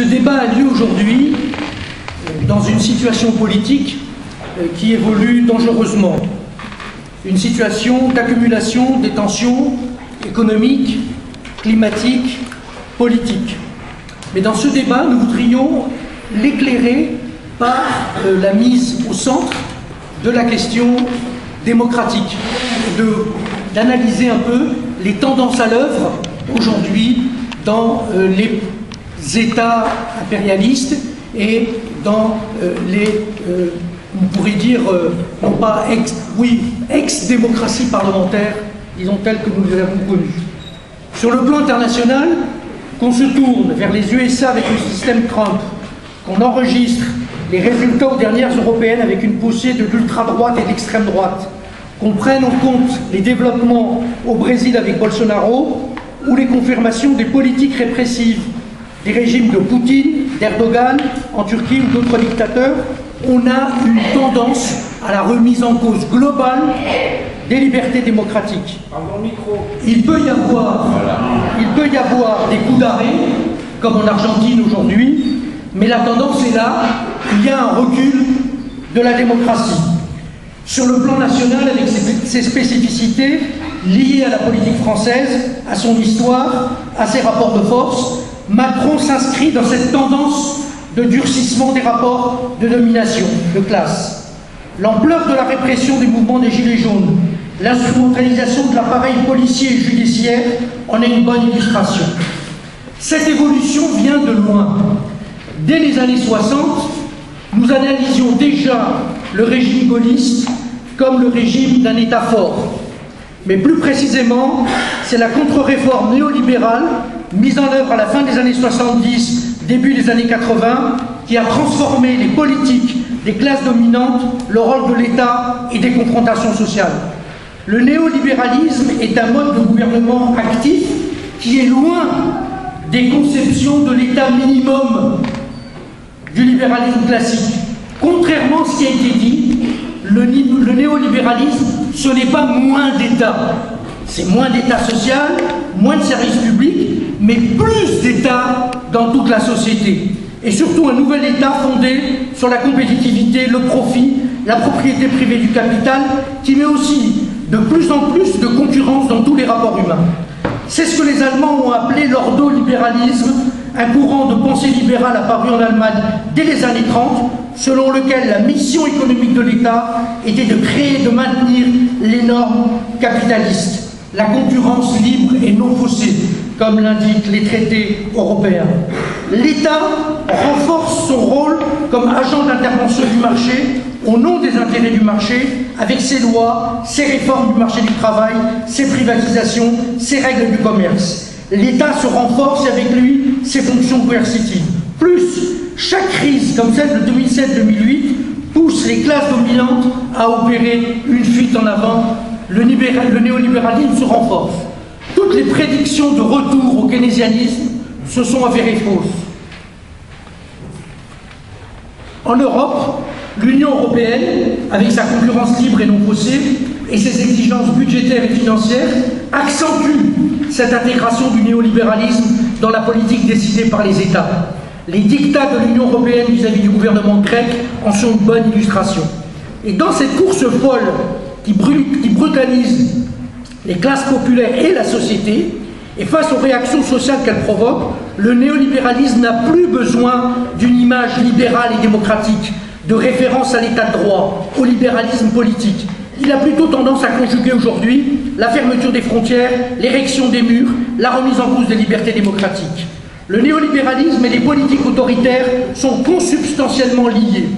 Ce débat a lieu aujourd'hui euh, dans une situation politique euh, qui évolue dangereusement. Une situation d'accumulation des tensions économiques, climatiques, politiques. Mais dans ce débat, nous voudrions l'éclairer par euh, la mise au centre de la question démocratique, d'analyser un peu les tendances à l'œuvre aujourd'hui dans les États impérialistes et dans euh, les, on pourrait dire, non pas ex, oui, ex-démocratie parlementaire, disons telle que nous les avons connues. Sur le plan international, qu'on se tourne vers les USA avec le système Trump, qu'on enregistre les résultats aux dernières européennes avec une poussée de l'ultra-droite et d'extrême droite, qu'on prenne en compte les développements au Brésil avec Bolsonaro ou les confirmations des politiques répressives des régimes de Poutine, d'Erdogan, en Turquie ou d'autres dictateurs, on a une tendance à la remise en cause globale des libertés démocratiques. Il peut y avoir, des coups d'arrêt, comme en Argentine aujourd'hui, mais la tendance est là, il y a un recul de la démocratie. Sur le plan national, avec ses spécificités liées à la politique française, à son histoire, à ses rapports de force, Macron s'inscrit dans cette tendance de durcissement des rapports de domination, de classe. L'ampleur de la répression des mouvements des Gilets jaunes, l'instrumentalisation de l'appareil policier et judiciaire en est une bonne illustration. Cette évolution vient de loin. Dès les années 60, nous analysions déjà le régime gaulliste comme le régime d'un État fort. Mais plus précisément, c'est la contre-réforme néolibérale mise en œuvre à la fin des années 70, début des années 80, qui a transformé les politiques des classes dominantes, le rôle de l'État et des confrontations sociales. Le néolibéralisme est un mode de gouvernement actif qui est loin des conceptions de l'État minimum du libéralisme classique. Contrairement à ce qui a été dit, le, le néolibéralisme, ce n'est pas moins d'État. C'est moins d'État social, moins de services publics, mais plus d'État dans toute la société. Et surtout un nouvel État fondé sur la compétitivité, le profit, la propriété privée du capital, qui met aussi de plus en plus de concurrence dans tous les rapports humains. C'est ce que les Allemands ont appelé l'ordolibéralisme, un courant de pensée libérale apparu en Allemagne dès les années 30, selon lequel la mission économique de l'État était de créer et de maintenir les normes capitalistes, la concurrence libre et non faussée, comme l'indiquent les traités européens. L'État renforce son rôle comme agent d'intervention du marché au nom des intérêts du marché, avec ses lois, ses réformes du marché du travail, ses privatisations, ses règles du commerce. L'État se renforce avec lui ses fonctions coercitives. Plus, chaque crise, comme celle de 2007-2008, pousse les classes dominantes à opérer une fuite en avant. Le néolibéralisme se renforce. Toutes les prédictions de retour au keynésianisme se sont avérées fausses. En Europe, l'Union européenne, avec sa concurrence libre et non faussée, et ses exigences budgétaires et financières, accentue cette intégration du néolibéralisme dans la politique décidée par les États. Les dictats de l'Union européenne vis-à-vis du gouvernement grec en sont une bonne illustration. Et dans cette course folle qui brutalise les classes populaires et la société, et face aux réactions sociales qu'elle provoque, le néolibéralisme n'a plus besoin d'une image libérale et démocratique, de référence à l'état de droit, au libéralisme politique. Il a plutôt tendance à conjuguer aujourd'hui la fermeture des frontières, l'érection des murs, la remise en cause des libertés démocratiques. Le néolibéralisme et les politiques autoritaires sont consubstantiellement liés.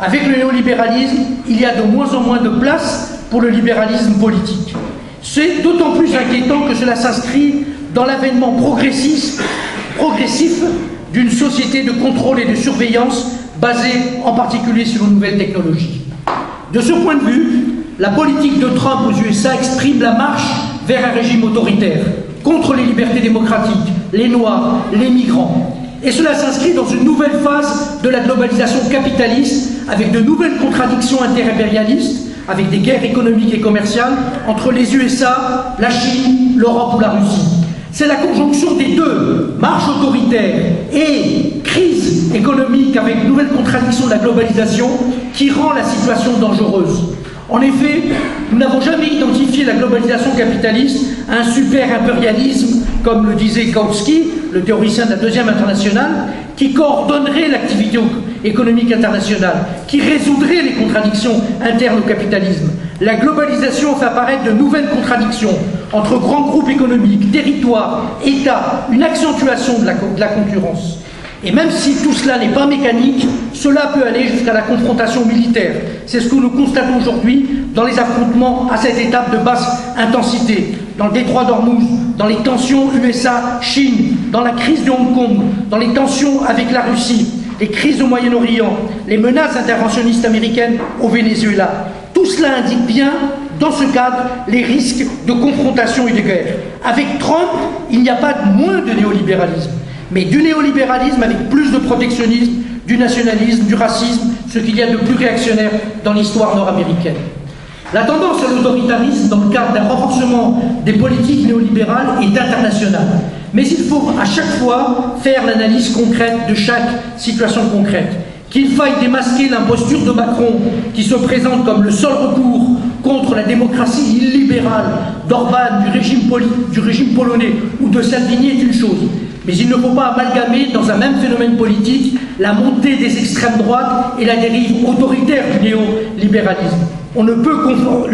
Avec le néolibéralisme, il y a de moins en moins de place pour le libéralisme politique. C'est d'autant plus inquiétant que cela s'inscrit dans l'avènement progressif, d'une société de contrôle et de surveillance basée en particulier sur les nouvelles technologies. De ce point de vue, la politique de Trump aux USA exprime la marche vers un régime autoritaire, contre les libertés démocratiques, les Noirs, les migrants. Et cela s'inscrit dans une nouvelle phase de la globalisation capitaliste, avec de nouvelles contradictions interimpérialistes, avec des guerres économiques et commerciales entre les USA, la Chine, l'Europe ou la Russie. C'est la conjonction des deux, marche autoritaire et crise économique avec nouvelle contradiction de la globalisation qui rend la situation dangereuse. En effet, nous n'avons jamais identifié la globalisation capitaliste à un super impérialisme, comme le disait Kautsky, le théoricien de la deuxième internationale, qui coordonnerait l'activité économique internationale, qui résoudrait les contradictions internes au capitalisme. La globalisation fait apparaître de nouvelles contradictions entre grands groupes économiques, territoires, États, une accentuation de la, concurrence. Et même si tout cela n'est pas mécanique, cela peut aller jusqu'à la confrontation militaire. C'est ce que nous constatons aujourd'hui dans les affrontements à cette étape de basse intensité, dans le détroit d'Ormuz, dans les tensions USA-Chine, dans la crise de Hong Kong, dans les tensions avec la Russie, les crises au Moyen-Orient, les menaces interventionnistes américaines au Venezuela. Tout cela indique bien, dans ce cadre, les risques de confrontation et de guerre. Avec Trump, il n'y a pas moins de néolibéralisme mais du néolibéralisme avec plus de protectionnisme, du nationalisme, du racisme, ce qu'il y a de plus réactionnaire dans l'histoire nord-américaine. La tendance à l'autoritarisme dans le cadre d'un renforcement des politiques néolibérales est internationale. Mais il faut à chaque fois faire l'analyse concrète de chaque situation concrète. Qu'il faille démasquer l'imposture de Macron, qui se présente comme le seul recours contre la démocratie illibérale d'Orban, du régime, polonais ou de Salvini est une chose. Mais il ne faut pas amalgamer dans un même phénomène politique la montée des extrêmes droites et la dérive autoritaire du néolibéralisme. On ne, peut confondre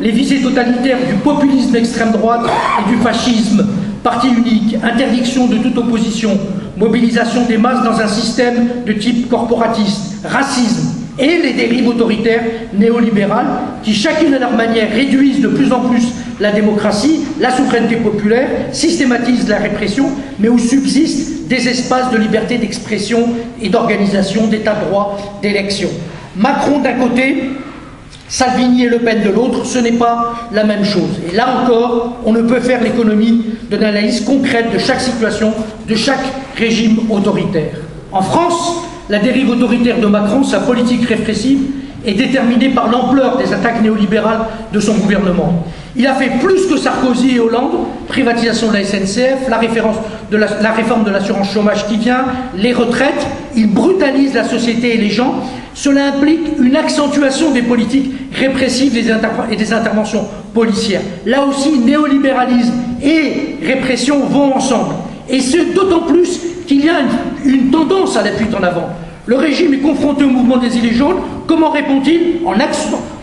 les, visées totalitaires du populisme extrême droite et du fascisme, parti unique, interdiction de toute opposition, mobilisation des masses dans un système de type corporatiste, racisme, et les dérives autoritaires néolibérales qui, chacune à leur manière, réduisent de plus en plus la démocratie, la souveraineté populaire, systématisent la répression, mais où subsistent des espaces de liberté d'expression et d'organisation, d'état de droit, d'élection. Macron d'un côté, Salvini et Le Pen de l'autre, ce n'est pas la même chose. Et là encore, on ne peut faire l'économie de l'analyse concrète de chaque situation, de chaque régime autoritaire. En France, la dérive autoritaire de Macron, sa politique répressive, est déterminée par l'ampleur des attaques néolibérales de son gouvernement. Il a fait plus que Sarkozy et Hollande, privatisation de la SNCF, la, réforme de l'assurance chômage qui vient, les retraites, il brutalise la société et les gens. Cela implique une accentuation des politiques répressives et des interventions policières. Là aussi, néolibéralisme et répression vont ensemble. Et c'est d'autant plus qu'il y a une, tendance à la fuite en avant. Le régime est confronté au mouvement des Gilets jaunes. Comment répond-il en,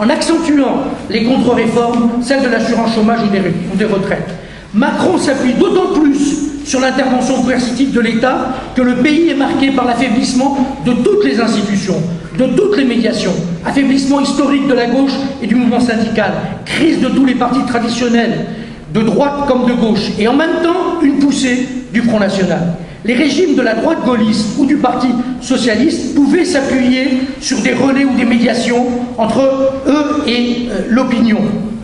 en, accentuant les contre-réformes, celles de l'assurance chômage ou des, ou des retraites. Macron s'appuie d'autant plus sur l'intervention coercitive de l'État que le pays est marqué par l'affaiblissement de toutes les institutions, de toutes les médiations, affaiblissement historique de la gauche et du mouvement syndical, crise de tous les partis traditionnels, de droite comme de gauche, et en même temps une poussée du Front National. Les régimes de la droite gaulliste ou du Parti socialiste pouvaient s'appuyer sur des relais ou des médiations entre eux et euh, l'opinion,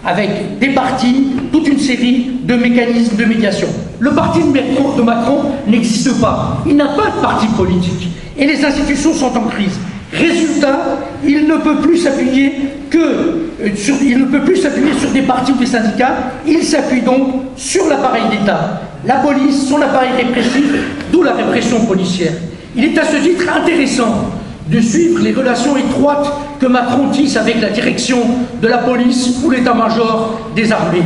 avec des partis, toute une série de mécanismes de médiation. Le parti de Macron n'existe pas. Il n'a pas de parti politique. Et les institutions sont en crise. Résultat, il ne peut plus s'appuyer que euh, il ne peut plus s'appuyer sur des partis ou des syndicats. Il s'appuie donc sur l'appareil d'État la police, son appareil répressif, d'où la répression policière. Il est à ce titre intéressant de suivre les relations étroites que Macron tisse avec la direction de la police ou l'état-major des armées.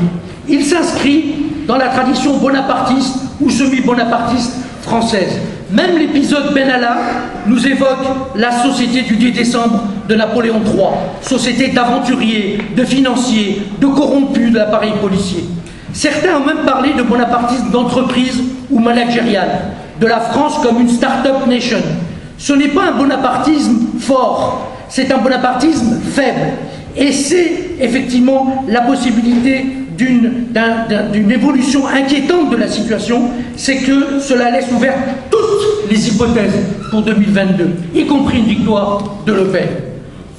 Il s'inscrit dans la tradition bonapartiste ou semi-bonapartiste française. Même l'épisode Benalla nous évoque la société du 10 décembre de Napoléon III, société d'aventuriers, de financiers, de corrompus de l'appareil policier. Certains ont même parlé de bonapartisme d'entreprise ou managérial, de la France comme une start-up nation. Ce n'est pas un bonapartisme fort, c'est un bonapartisme faible. Et c'est effectivement la possibilité d'une évolution inquiétante de la situation, c'est que cela laisse ouvertes toutes les hypothèses pour 2022, y compris une victoire de Le Pen.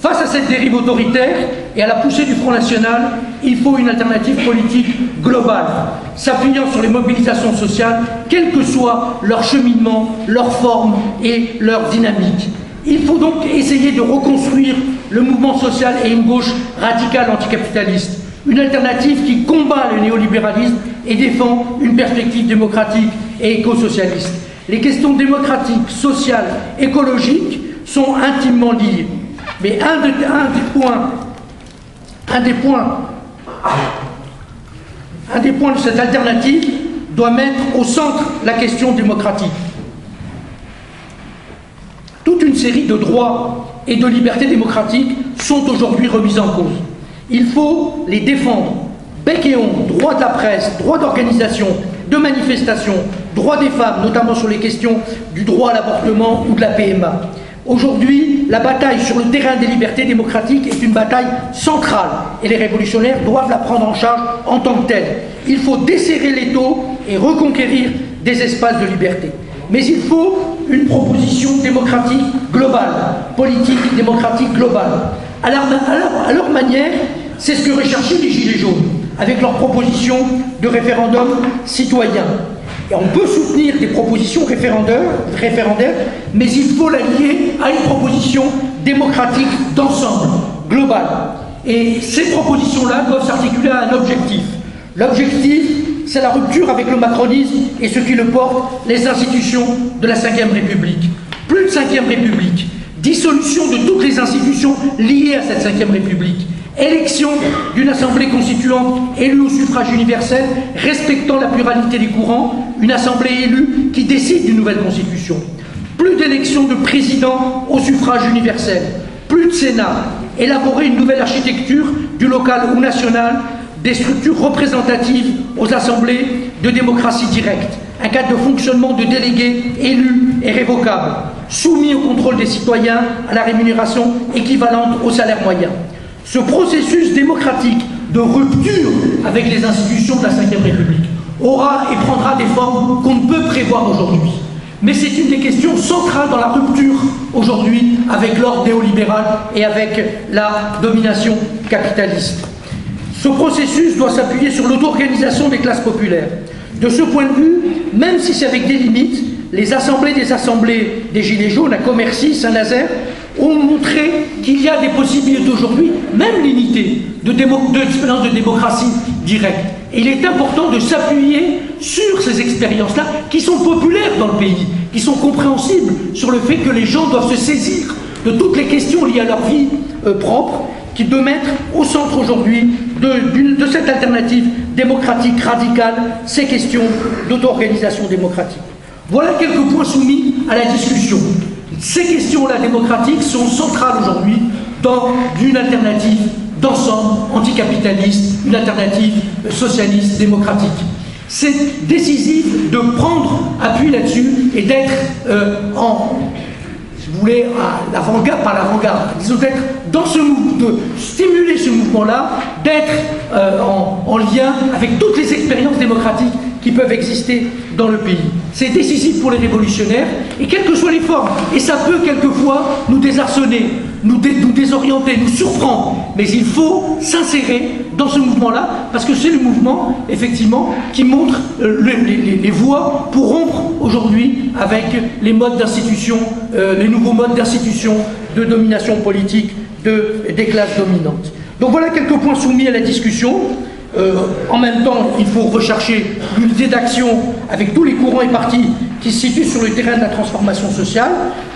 Face à cette dérive autoritaire et à la poussée du Front National, il faut une alternative politique globale, s'appuyant sur les mobilisations sociales, quel que soit leur cheminement, leur forme et leur dynamique. Il faut donc essayer de reconstruire le mouvement social et une gauche radicale anticapitaliste, une alternative qui combat le néolibéralisme et défend une perspective démocratique et éco-socialiste. Les questions démocratiques, sociales, écologiques sont intimement liées. Mais un, des points, un des points, un des points de cette alternative doit mettre au centre la question démocratique. Toute une série de droits et de libertés démocratiques sont aujourd'hui remis en cause. Il faut les défendre. Bec et ongle, droit de la presse, droit d'organisation, de manifestation, droit des femmes, notamment sur les questions du droit à l'avortement ou de la PMA. Aujourd'hui, la bataille sur le terrain des libertés démocratiques est une bataille centrale et les révolutionnaires doivent la prendre en charge en tant que telle. Il faut desserrer les taux et reconquérir des espaces de liberté. Mais il faut une proposition démocratique globale, politique démocratique globale. À leur, à leur manière, c'est ce que recherchaient les Gilets jaunes avec leur proposition de référendum citoyen. On peut soutenir des propositions référendaires, référendaires mais il faut la lier à une proposition démocratique d'ensemble, globale. Et ces propositions-là doivent s'articuler à un objectif. L'objectif, c'est la rupture avec le macronisme et ce qui le porte, les institutions de la Ve République. Plus de Ve République, dissolution de toutes les institutions liées à cette Ve République, élection d'une assemblée constituante élue au suffrage universel, respectant la pluralité des courants, une assemblée élue qui décide d'une nouvelle constitution. Plus d'élections de président au suffrage universel, plus de Sénat, élaborer une nouvelle architecture du local ou national, des structures représentatives aux assemblées de démocratie directe, un cadre de fonctionnement de délégués élus et révocables, soumis au contrôle des citoyens à la rémunération équivalente au salaire moyen. Ce processus démocratique de rupture avec les institutions de la Ve République aura et prendra des formes qu'on ne peut prévoir aujourd'hui. Mais c'est une des questions centrales dans la rupture aujourd'hui avec l'ordre néolibéral et avec la domination capitaliste. Ce processus doit s'appuyer sur l'auto-organisation des classes populaires. De ce point de vue, même si c'est avec des limites, les assemblées des assemblées des Gilets jaunes à Commercy, Saint-Nazaire, ont montré qu'il y a des possibilités aujourd'hui, même limitées, d'expérience de, de démocratie directe. Il est important de s'appuyer sur ces expériences-là, qui sont populaires dans le pays, qui sont compréhensibles sur le fait que les gens doivent se saisir de toutes les questions liées à leur vie euh, propre, qui de mettre au centre aujourd'hui de, de cette alternative démocratique radicale ces questions d'auto-organisation démocratique. Voilà quelques points soumis à la discussion. Ces questions-là démocratiques sont centrales aujourd'hui dans une alternative d'ensemble anticapitaliste, une alternative socialiste démocratique. C'est décisif de prendre appui là-dessus et d'être euh, en, si vous voulez, à l'avant-garde, par l'avant-garde, disons d'être dans ce mouvement, de stimuler ce mouvement-là, d'être euh, en lien avec toutes les expériences démocratiques qui peuvent exister dans le pays. C'est décisif pour les révolutionnaires, et quelles que soient les formes, et ça peut quelquefois nous désarçonner, nous, désorienter, nous surprendre, mais il faut s'insérer dans ce mouvement-là, parce que c'est le mouvement, effectivement, qui montre euh, les, voies pour rompre aujourd'hui avec les modes d'institution, euh, les nouveaux modes d'institution, de domination politique de, des classes dominantes. Donc voilà quelques points soumis à la discussion. Euh, en même temps, il faut rechercher l'unité d'action avec tous les courants et partis qui se situent sur le terrain de la transformation sociale,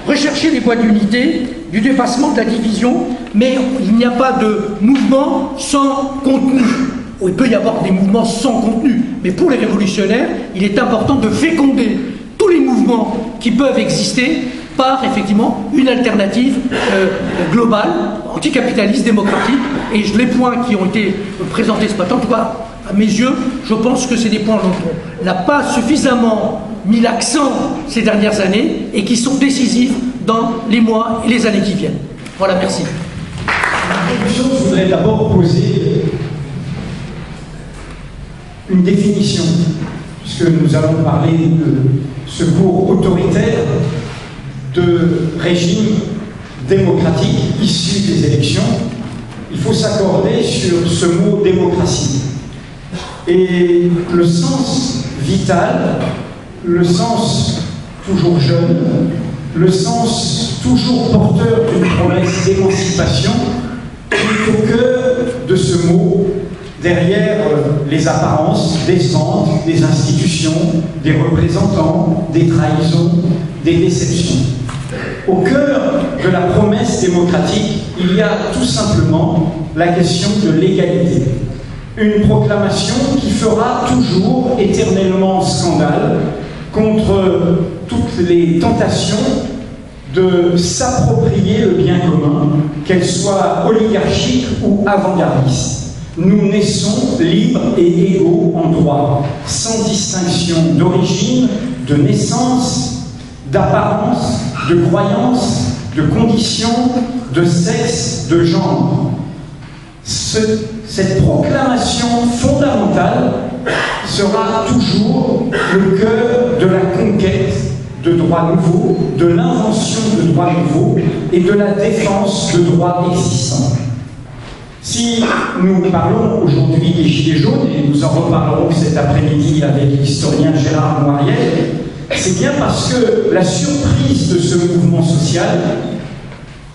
rechercher les voies d'unité, du dépassement de la division, mais il n'y a pas de mouvement sans contenu. Il peut y avoir des mouvements sans contenu, mais pour les révolutionnaires, il est important de féconder tous les mouvements qui peuvent exister par effectivement une alternative euh, globale, anticapitaliste, démocratique. Et les points qui ont été présentés ce matin, en tout cas à mes yeux, je pense que c'est des points dont on n'a pas suffisamment mis l'accent ces dernières années et qui sont décisifs dans les mois et les années qui viennent. Voilà, merci. je voudrais d'abord poser une définition, puisque nous allons parler de ce cours autoritaire de régime démocratique issu des élections, il faut s'accorder sur ce mot démocratie. Et le sens vital, le sens toujours jeune, le sens toujours porteur d'une promesse d'émancipation est au cœur de ce mot derrière les apparences des centres, des institutions, des représentants, des trahisons, des déceptions. Au cœur de la promesse démocratique, il y a tout simplement la question de l'égalité. Une proclamation qui fera toujours éternellement scandale contre toutes les tentations de s'approprier le bien commun, qu'elle soit oligarchique ou avant-gardiste. Nous naissons libres et égaux en droit, sans distinction d'origine, de naissance, d'apparence, de croyance, de condition, de sexe, de genre. cette proclamation fondamentale sera toujours le cœur de la conquête de droits nouveaux, de l'invention de droits nouveaux et de la défense de droits existants. Si nous parlons aujourd'hui des Gilets jaunes, et nous en reparlerons cet après-midi avec l'historien Gérard Moiriel, c'est bien parce que la surprise de ce mouvement social,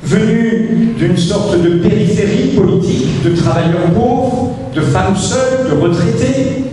venu d'une sorte de périphérie politique, de travailleurs pauvres, de femmes seules, de retraités,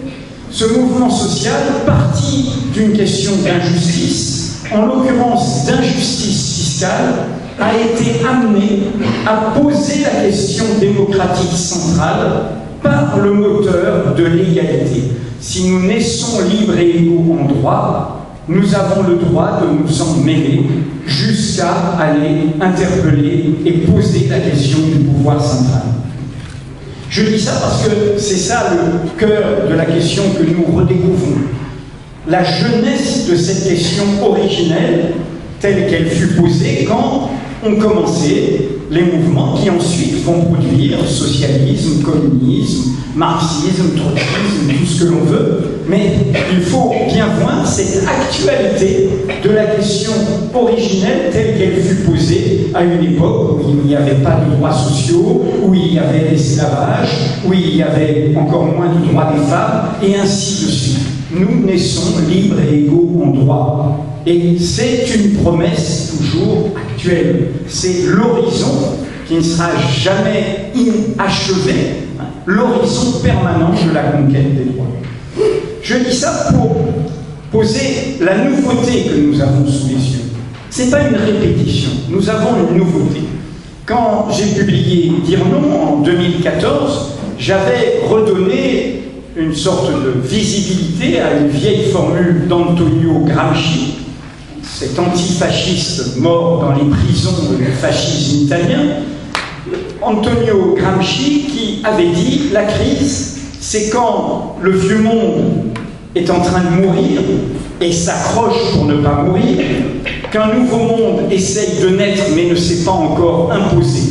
ce mouvement social, parti d'une question d'injustice, en l'occurrence d'injustice fiscale, a été amené à poser la question démocratique centrale par le moteur de l'égalité. Si nous naissons libres et égaux en droit, nous avons le droit de nous en mêler jusqu'à aller interpeller et poser la question du pouvoir central. Je dis ça parce que c'est ça le cœur de la question que nous redécouvrons. La jeunesse de cette question originelle, telle qu'elle fut posée quand ont commencé les mouvements qui ensuite vont produire socialisme, communisme, marxisme, trotskisme, tout ce que l'on veut. Mais il faut bien voir cette actualité de la question originelle telle qu'elle fut posée à une époque où il n'y avait pas de droits sociaux, où il y avait l'esclavage, où il y avait encore moins de droits des femmes, et ainsi de suite. Nous naissons libres et égaux en droit. Et c'est une promesse toujours actuelle. C'est l'horizon qui ne sera jamais inachevé, hein, l'horizon permanent de la conquête des droits. Je dis ça pour poser la nouveauté que nous avons sous les yeux. Ce n'est pas une répétition, nous avons une nouveauté. Quand j'ai publié Dire non en 2014, j'avais redonné une sorte de visibilité à une vieille formule d'Antonio Gramsci, cet antifasciste mort dans les prisons du fascisme italien, Antonio Gramsci qui avait dit la crise, c'est quand le vieux monde est en train de mourir et s'accroche pour ne pas mourir, qu'un nouveau monde essaye de naître mais ne s'est pas encore imposé.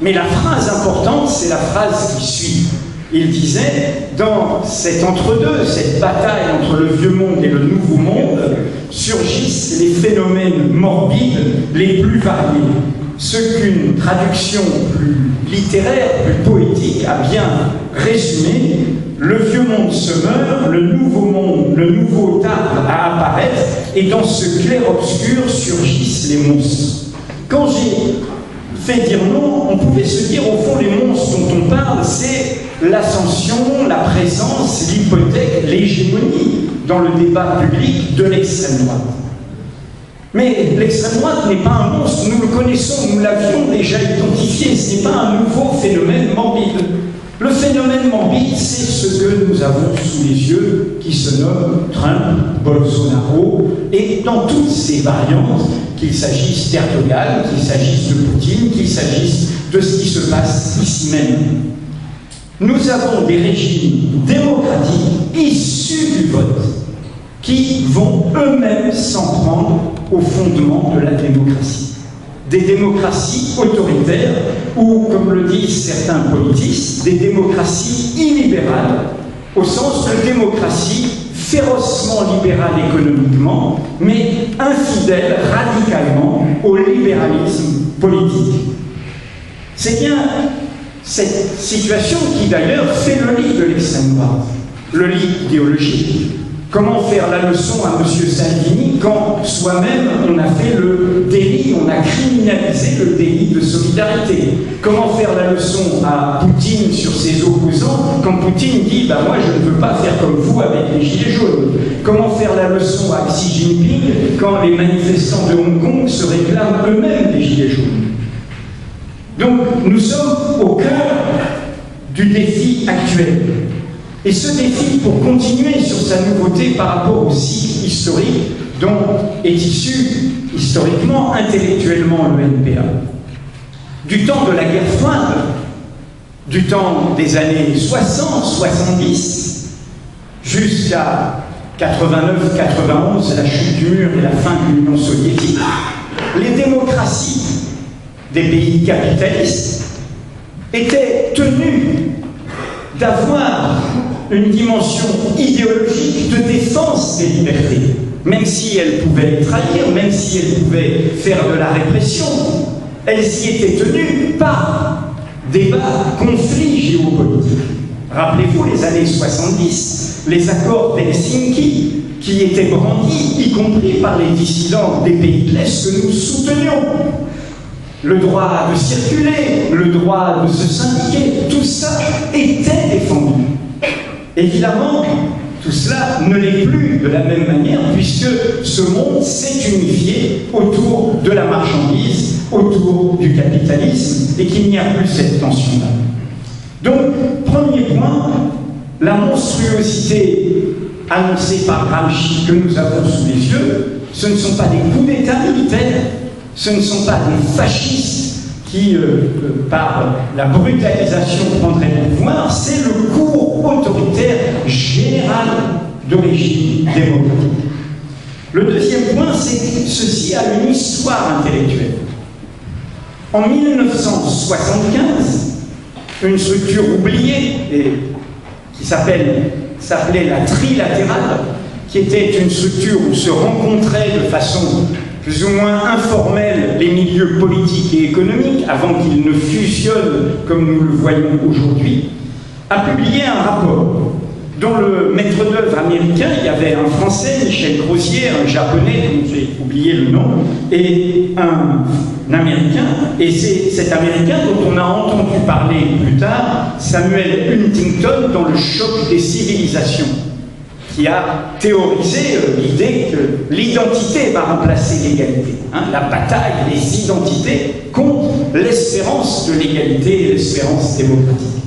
Mais la phrase importante, c'est la phrase qui suit. Il disait, dans cet entre-deux, cette bataille entre le vieux monde et le nouveau monde, surgissent les phénomènes morbides les plus variés. Ce qu'une traduction plus littéraire, plus poétique a bien résumé, le vieux monde se meurt, le nouveau monde, le nouveau tarde à apparaître, et dans ce clair-obscur surgissent les monstres. Quand j'ai fait dire non, on pouvait se dire au fond les monstres dont on parle, c'est l'ascension, la présence, l'hypothèque, l'hégémonie dans le débat public de l'extrême droite. Mais l'extrême droite n'est pas un monstre, nous le connaissons, nous l'avions déjà identifié, ce n'est pas un nouveau phénomène morbide. Le phénomène morbide, c'est ce que nous avons sous les yeux, qui se nomme Trump, Bolsonaro, et dans toutes ces variantes, qu'il s'agisse d'Erdogan, qu'il s'agisse de Poutine, qu'il s'agisse de ce qui se passe ici même. Nous avons des régimes démocratiques issus du vote qui vont eux-mêmes s'en prendre au fondement de la démocratie. Des démocraties autoritaires ou, comme le disent certains politistes, des démocraties illibérales, au sens de démocratie férocement libérale économiquement, mais infidèle radicalement au libéralisme politique. C'est bien cette situation qui d'ailleurs fait le lit de l'extrême droite, le lit idéologique. Comment faire la leçon à M. Salvini quand soi-même on a fait le délit, on a à criminaliser le délit de solidarité? Comment faire la leçon à Poutine sur ses opposants quand Poutine dit bah, Moi, je ne veux pas faire comme vous avec les Gilets jaunes? Comment faire la leçon à Xi Jinping quand les manifestants de Hong Kong se réclament eux-mêmes des Gilets jaunes? Donc, nous sommes au cœur du défi actuel. Et ce défi, pour continuer sur sa nouveauté par rapport au cycle historique dont est issu historiquement, intellectuellement le NPA, du temps de la guerre froide, du temps des années 60-70, jusqu'à 89-91, la chute du mur et la fin de l'Union soviétique, les démocraties des pays capitalistes étaient tenues d'avoir une dimension idéologique de défense des libertés, même si elles pouvaient les trahir, même si elles pouvaient faire de la répression, elles y étaient tenues par débats, conflits géopolitiques. Rappelez-vous les années 70, les accords d'Helsinki qui étaient brandis, y compris par les dissidents des pays de l'Est que nous soutenions. Le droit de circuler, le droit de se syndiquer, tout ça était défendu. Évidemment, tout cela ne l'est plus de la même manière puisque ce monde s'est unifié autour de la marchandise, autour du capitalisme et qu'il n'y a plus cette tension-là. Donc, premier point, la monstruosité annoncée par Gramsci que nous avons sous les yeux, ce ne sont pas des coups d'État militaires, ce ne sont pas des fascistes qui, euh, euh, par la brutalisation, prendrait le pouvoir, c'est le cours autoritaire général de régime démocratique. Le deuxième point, c'est que ceci a une histoire intellectuelle. En 1975, une structure oubliée qui s'appelait la trilatérale, qui était une structure où se rencontraient de façon plus ou moins informel les milieux politiques et économiques, avant qu'ils ne fusionnent comme nous le voyons aujourd'hui, a publié un rapport. Dont le maître d'œuvre américain, il y avait un Français, Michel Crozier, un Japonais, dont j'ai oublié le nom, et un, Américain, et c'est cet Américain dont on a entendu parler plus tard, Samuel Huntington, dans le choc des civilisations qui a théorisé euh, l'idée que l'identité va remplacer l'égalité. Hein. la bataille des identités contre l'espérance de l'égalité et l'espérance démocratique.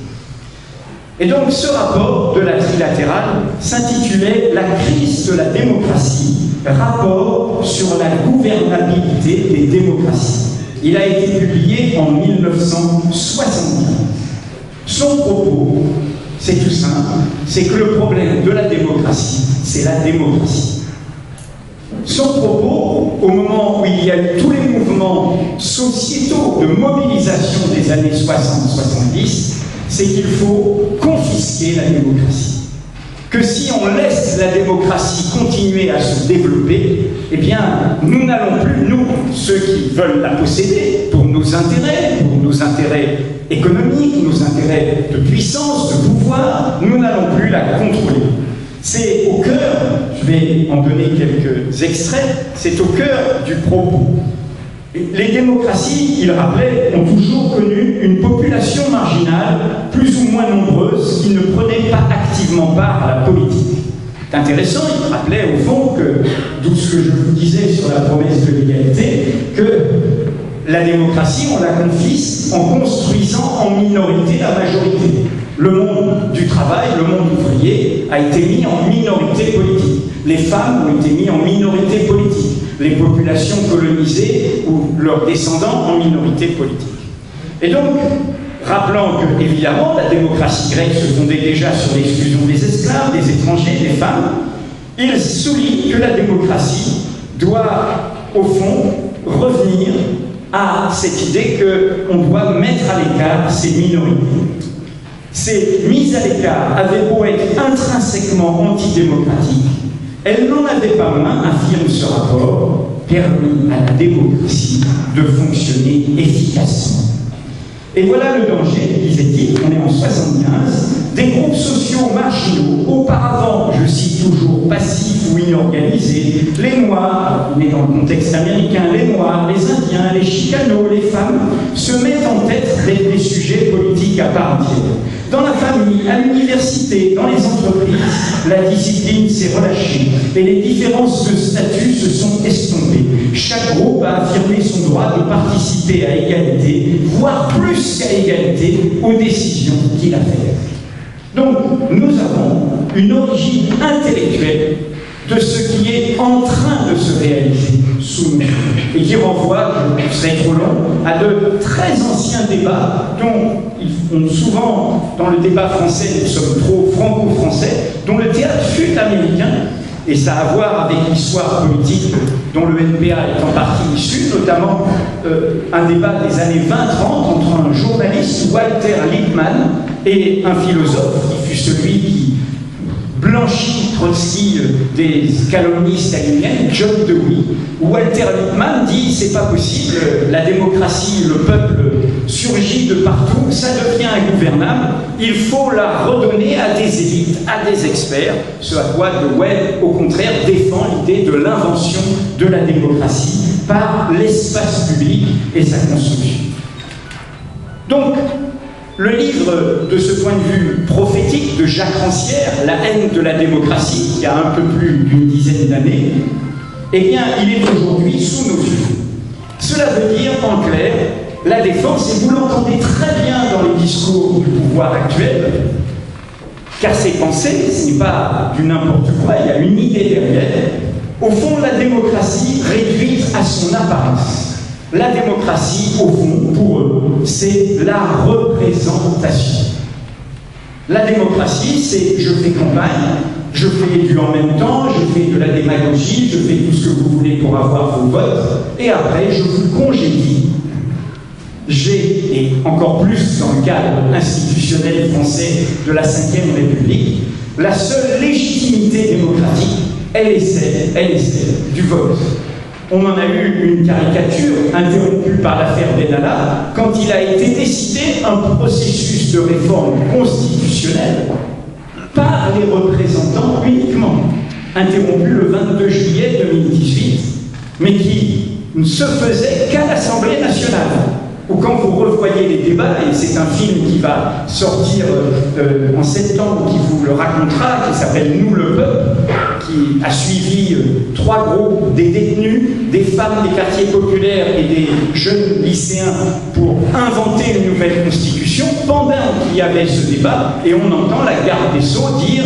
Et donc ce rapport de la trilatérale s'intitulait La crise de la démocratie, rapport sur la gouvernabilité des démocraties. Il a été publié en 1975. Son propos c'est tout simple, c'est que le problème de la démocratie, c'est la démocratie. Son propos, au moment où il y a eu tous les mouvements sociétaux de mobilisation des années 60-70, c'est qu'il faut confisquer la démocratie. Que si on laisse la démocratie continuer à se développer, eh bien, nous n'allons plus, nous, ceux qui veulent la posséder, pour nos intérêts, pour nos intérêts économiques, nos intérêts de puissance, de pouvoir, nous n'allons plus la contrôler. C'est au cœur, je vais en donner quelques extraits, c'est au cœur du propos. Les démocraties, il rappelait, ont toujours connu une population marginale, plus ou moins nombreuse, qui ne prenait pas activement part à la politique. C'est intéressant, il rappelait au fond que, d'où ce que je vous disais sur la promesse de l'égalité, que la démocratie, on la confisque en construisant en minorité la majorité. Le monde du travail, le monde ouvrier a été mis en minorité politique. Les femmes ont été mis en minorité politique. Les populations colonisées ou leurs descendants en minorité politique. Et donc, rappelant que, évidemment, la démocratie grecque se fondait déjà sur l'exclusion des esclaves, des étrangers, des femmes, il souligne que la démocratie doit, au fond, revenir à cette idée qu'on doit mettre à l'écart ces minorités. Ces mises à l'écart avaient beau être intrinsèquement antidémocratiques, elles n'en avaient pas moins, affirme ce rapport, permis à la démocratie de fonctionner efficacement. Et voilà le danger, disait-il, on est en 75, des groupes sociaux marginaux, auparavant, je cite toujours, passifs ou inorganisés, les Noirs, mais dans le contexte américain, les Noirs, les Indiens, les Chicanos, les femmes, se mettent en tête des, des sujets politiques à part entière. Dans la famille, à l'université, dans les entreprises, la discipline s'est relâchée et les différences de statut se sont estompées. Chaque groupe a affirmé son droit de participer à égalité, voire plus qu'à égalité, aux décisions qu'il affectent. Donc, nous avons une origine intellectuelle de ce qui est en train de se réaliser sous nous. Et qui renvoie, serai trop long, à de très anciens débats dont on, souvent dans le débat français nous sommes trop franco-français, dont le théâtre fut américain et ça a à voir avec l'histoire politique dont le NPA est en partie issu, notamment euh, un débat des années 20-30 entre un journaliste, Walter Lippmann, et un philosophe qui fut celui qui blanchit Trotsky euh, des calomnies staliniennes, John Dewey, Walter Lippmann dit c'est pas possible, la démocratie, le peuple surgit de partout, ça devient ingouvernable, il faut la redonner à des élites, à des experts, ce à quoi De Webb, au contraire, défend l'idée de l'invention de la démocratie par l'espace public et sa construction. Donc, le livre, de ce point de vue prophétique, de Jacques Rancière, La haine de la démocratie, qui a un peu plus d'une dizaine d'années, eh bien, il est aujourd'hui sous nos yeux. Cela veut dire, en clair, la défense, et vous l'entendez très bien dans les discours du pouvoir actuel, car ces pensées, ce n'est pas du n'importe quoi, il y a une idée derrière. Au fond, la démocratie réduite à son apparence. La démocratie, au fond, pour eux, c'est la représentation. La démocratie, c'est je fais campagne, je fais du en même temps, je fais de la démagogie, je fais tout ce que vous voulez pour avoir vos votes, et après je vous congédie. J'ai, et encore plus dans le cadre institutionnel français de la Ve République, la seule légitimité démocratique, elle est celle, elle est celle du vote. On en a eu une caricature interrompue par l'affaire Benalla quand il a été décidé un processus de réforme constitutionnelle par les représentants uniquement, interrompu le 22 juillet 2018, mais qui ne se faisait qu'à l'Assemblée nationale ou quand vous revoyez les débats, et c'est un film qui va sortir euh, en septembre, qui vous le racontera, qui s'appelle Nous le peuple, qui a suivi euh, trois groupes, des détenus, des femmes des quartiers populaires et des jeunes lycéens pour inventer une nouvelle constitution, pendant qu'il y avait ce débat, et on entend la garde des Sceaux dire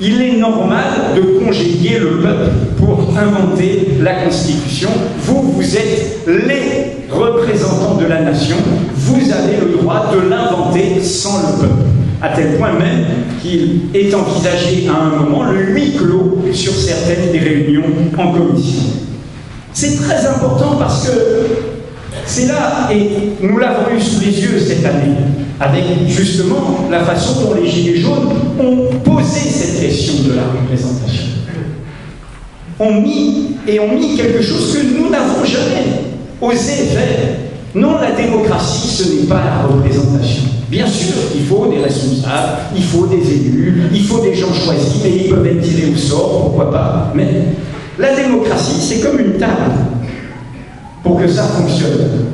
il est normal de congédier le peuple pour inventer la Constitution. Vous, vous êtes les représentants de la nation. Vous avez le droit de l'inventer sans le peuple. À tel point même qu'il est envisagé à un moment le huis clos sur certaines des réunions en commission. C'est très important parce que c'est là, et nous l'avons eu sous les yeux cette année, avec justement la façon dont les Gilets jaunes ont posé cette question de la représentation. Ont mis, et ont mis quelque chose que nous n'avons jamais osé faire. Non, la démocratie, ce n'est pas la représentation. Bien sûr, il faut des responsables, il faut des élus, il faut des gens choisis, mais ils peuvent être tirés au sort, pourquoi pas. Mais la démocratie, c'est comme une table pour que ça fonctionne.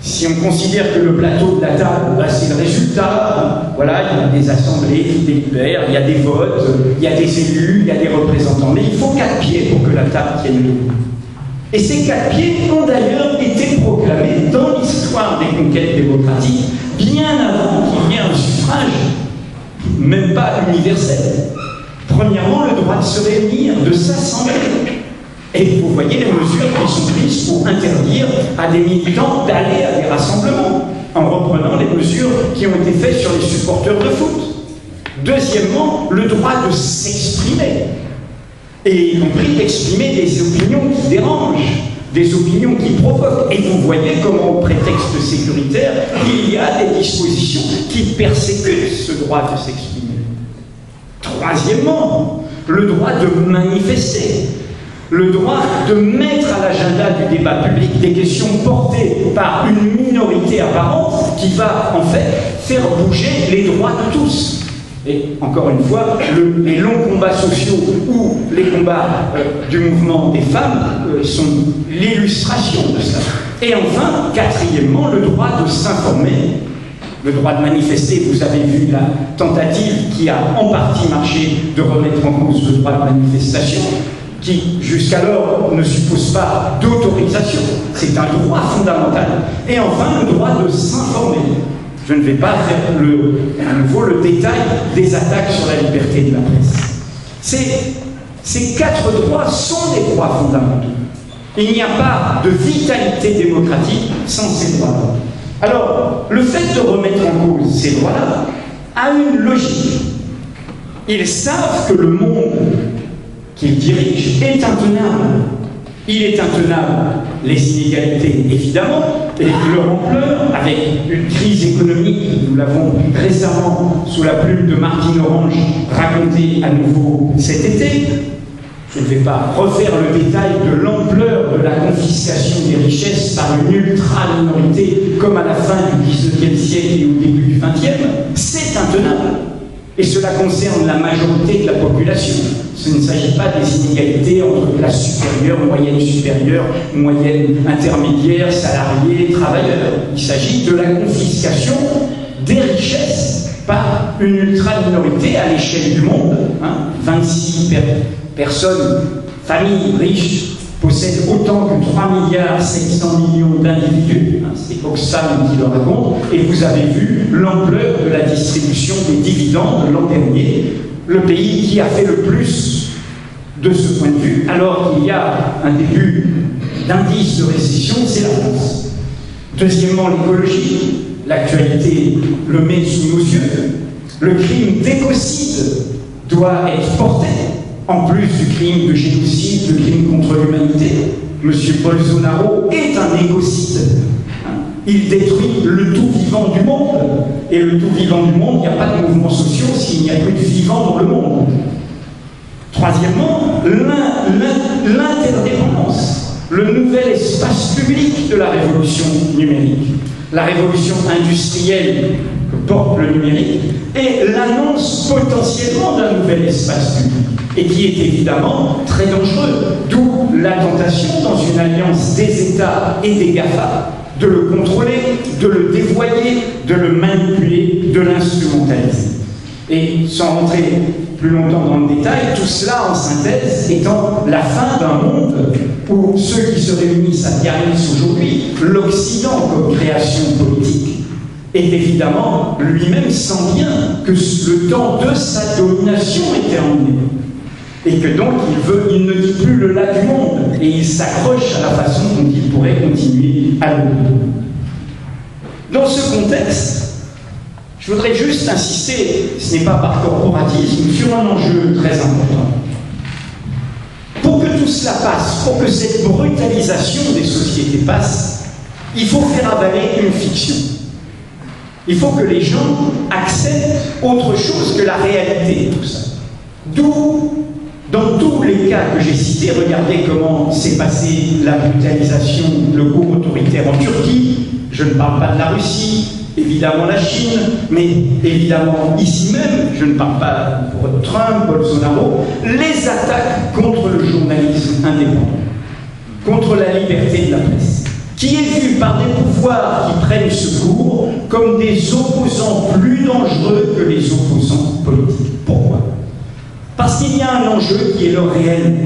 Si on considère que le plateau de la table, bah, c'est le résultat, voilà, il y a des assemblées qui délibèrent, il y a des votes, il y a des élus, il y a des représentants, mais il faut quatre pieds pour que la table tienne debout. Et ces quatre pieds ont d'ailleurs été proclamés dans l'histoire des conquêtes démocratiques, bien avant qu'il y ait un suffrage, même pas universel. Premièrement, le droit de se réunir, de s'assembler, et vous voyez les mesures qui sont prises pour interdire à des militants d'aller à des rassemblements, en reprenant les mesures qui ont été faites sur les supporters de foot. Deuxièmement, le droit de s'exprimer, et y compris d'exprimer des opinions qui dérangent, des opinions qui provoquent. Et vous voyez comment, au prétexte sécuritaire, il y a des dispositions qui persécutent ce droit de s'exprimer. Troisièmement, le droit de manifester. le droit de mettre à l'agenda du débat public des questions portées par une minorité apparente qui va en fait faire bouger les droits de tous. Et encore une fois, les longs combats sociaux ou les combats euh, du mouvement des femmes euh, sont l'illustration de ça. Et enfin, quatrièmement, le droit de s'informer, le droit de manifester. Vous avez vu la tentative qui a en partie marché de remettre en cause le droit de manifestation qui jusqu'alors ne suppose pas d'autorisation. C'est un droit fondamental. Et enfin, le droit de s'informer. Je ne vais pas faire le, à nouveau le détail des attaques sur la liberté de la presse. Ces, ces quatre droits sont des droits fondamentaux. Il n'y a pas de vitalité démocratique sans ces droits-là. Alors, le fait de remettre en cause ces droits-là a une logique. Ils savent que le monde qu'ils dirigent est intenable. Il est intenable, les inégalités évidemment, et leur ampleur, avec une crise économique, nous l'avons récemment, sous la plume de Martine Orange, raconté à nouveau cet été. Je ne vais pas refaire le détail de l'ampleur de la confiscation des richesses par une ultra-minorité, comme à la fin du XIXe siècle et au début du XXe. C'est intenable. Et cela concerne la majorité de la population. Ce ne s'agit pas des inégalités entre classe supérieure, moyenne supérieure, moyenne intermédiaire, salariés, travailleurs. Il s'agit de la confiscation des richesses par une ultra-minorité à l'échelle du monde. 26 hein. personnes, familles riches, possèdent autant que 3 milliards 700 millions d'individus, hein, c'est Oxfam qui le raconte, et vous avez vu l'ampleur de la distribution des dividendes l'an dernier, le pays qui a fait le plus de ce point de vue, alors qu'il y a un début d'indice de récession, c'est la France. Deuxièmement, l'écologie, l'actualité le met sous nos yeux, le crime d'écocide doit être porté en plus du crime de génocide, du crime contre l'humanité, M. Bolsonaro est un écocide. Il détruit le tout vivant du monde. Et le tout vivant du monde, il n'y a pas de mouvements sociaux s'il n'y a plus de vivant dans le monde. Troisièmement, l'interdépendance, le nouvel espace public de la révolution numérique. La révolution industrielle que porte le numérique et l'annonce potentiellement d'un nouvel espace public et qui est évidemment très dangereux. D'où la tentation dans une alliance des États et des GAFA de le contrôler, de le dévoyer, de le manipuler, de l'instrumentaliser. Et sans rentrer plus longtemps dans le détail, tout cela en synthèse étant la fin d'un monde où ceux qui se réunissent à Biarritz aujourd'hui, l'Occident comme création politique, est évidemment lui-même sent bien que le temps de sa domination est terminé et que donc il, ne dit plus le là du monde, et il s'accroche à la façon dont il pourrait continuer à le Dans ce contexte, je voudrais juste insister, ce n'est pas par corporatisme, sur un enjeu très important. Pour que tout cela passe, pour que cette brutalisation des sociétés passe, il faut faire avaler une fiction. Il faut que les gens acceptent autre chose que la réalité de tout ça. D'où dans tous les cas que j'ai cités, regardez comment s'est passée la brutalisation, le coup autoritaire en Turquie. Je ne parle pas de la Russie, évidemment la Chine, mais évidemment ici même, je ne parle pas pour Trump, Bolsonaro, les attaques contre le journalisme indépendant, contre la liberté de la presse, qui est vue par des pouvoirs qui prennent secours comme des opposants plus dangereux que les opposants politiques. Parce qu'il y a un enjeu qui est le réel.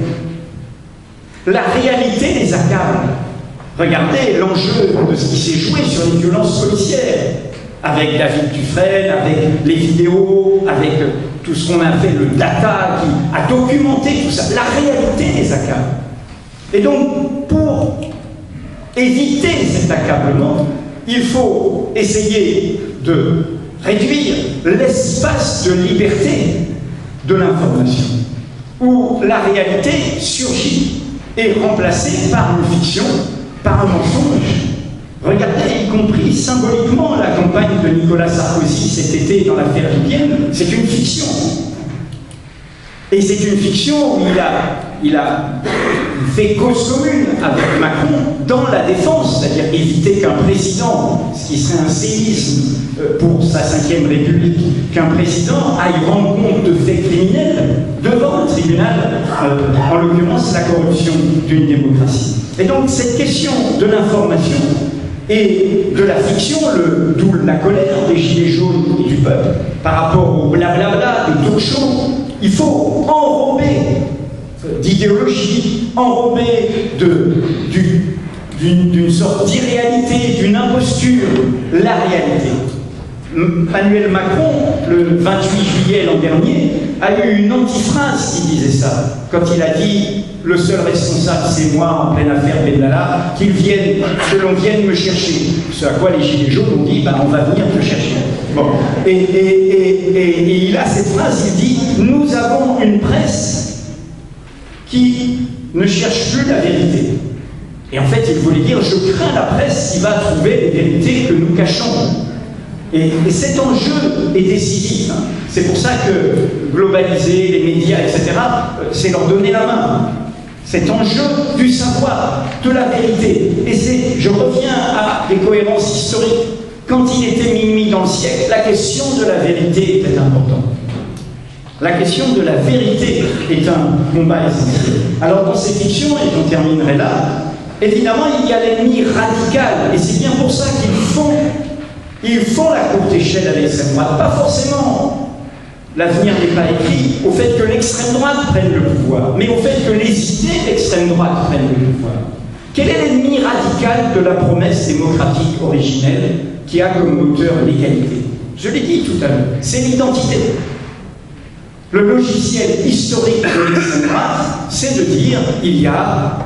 La réalité les accable. Regardez l'enjeu de ce qui s'est joué sur les violences policières, avec David Dufresne, avec les vidéos, avec tout ce qu'on a fait, le data qui a documenté tout ça. La réalité les accable. Et donc, pour éviter cet accablement, il faut essayer de réduire l'espace de liberté de l'information, où la réalité surgit et remplacée par une fiction, par un mensonge. Regardez, y compris symboliquement, la campagne de Nicolas Sarkozy cet été dans l'affaire libyenne, c'est une fiction. Et c'est une fiction où il a, il a fait cause commune avec Macron dans la défense, c'est-à-dire éviter qu'un président, ce qui serait un séisme euh, pour sa cinquième République, qu'un président aille rendre compte de faits criminels devant un tribunal, euh, en l'occurrence la corruption d'une démocratie. Et donc cette question de l'information et de la fiction, d'où la colère des gilets jaunes et du peuple, par rapport au blablabla des talk shows, il faut enrober d'idéologie, enrobée d'une sorte d'irréalité, d'une imposture, la réalité. Emmanuel Macron, le 28 juillet l'an dernier, a eu une antiphrase qui disait ça, quand il a dit le seul responsable c'est moi en pleine affaire Benalla, qu'il vienne, que l'on vienne me chercher. Ce à quoi les Gilets jaunes ont dit, bah, on va venir te chercher. Et il a cette phrase, il dit, nous avons une presse qui ne cherche plus la vérité. Et en fait, il voulait dire, je crains la presse qui va trouver les vérités que nous cachons. Et, cet enjeu est décisif. Hein. C'est pour ça que globaliser les médias, etc., euh, c'est leur donner la main. Cet enjeu du savoir, de la vérité. Et c'est, je reviens à des cohérences historiques. Quand il était minuit dans le siècle, la question de la vérité était importante. La question de la vérité est un combat essentiel. Alors dans ces fictions, et j'en terminerai là, évidemment il y a l'ennemi radical, et c'est bien pour ça qu'ils font, ils font la courte échelle à l'extrême droite. Pas forcément, l'avenir n'est pas écrit au fait que l'extrême droite prenne le pouvoir, mais au fait que les idées d'extrême droite prennent le pouvoir. Quel est l'ennemi radical de la promesse démocratique originelle qui a comme moteur l'égalité? Je l'ai dit tout à l'heure, c'est l'identité. Le logiciel historique de droite, c'est de dire il y a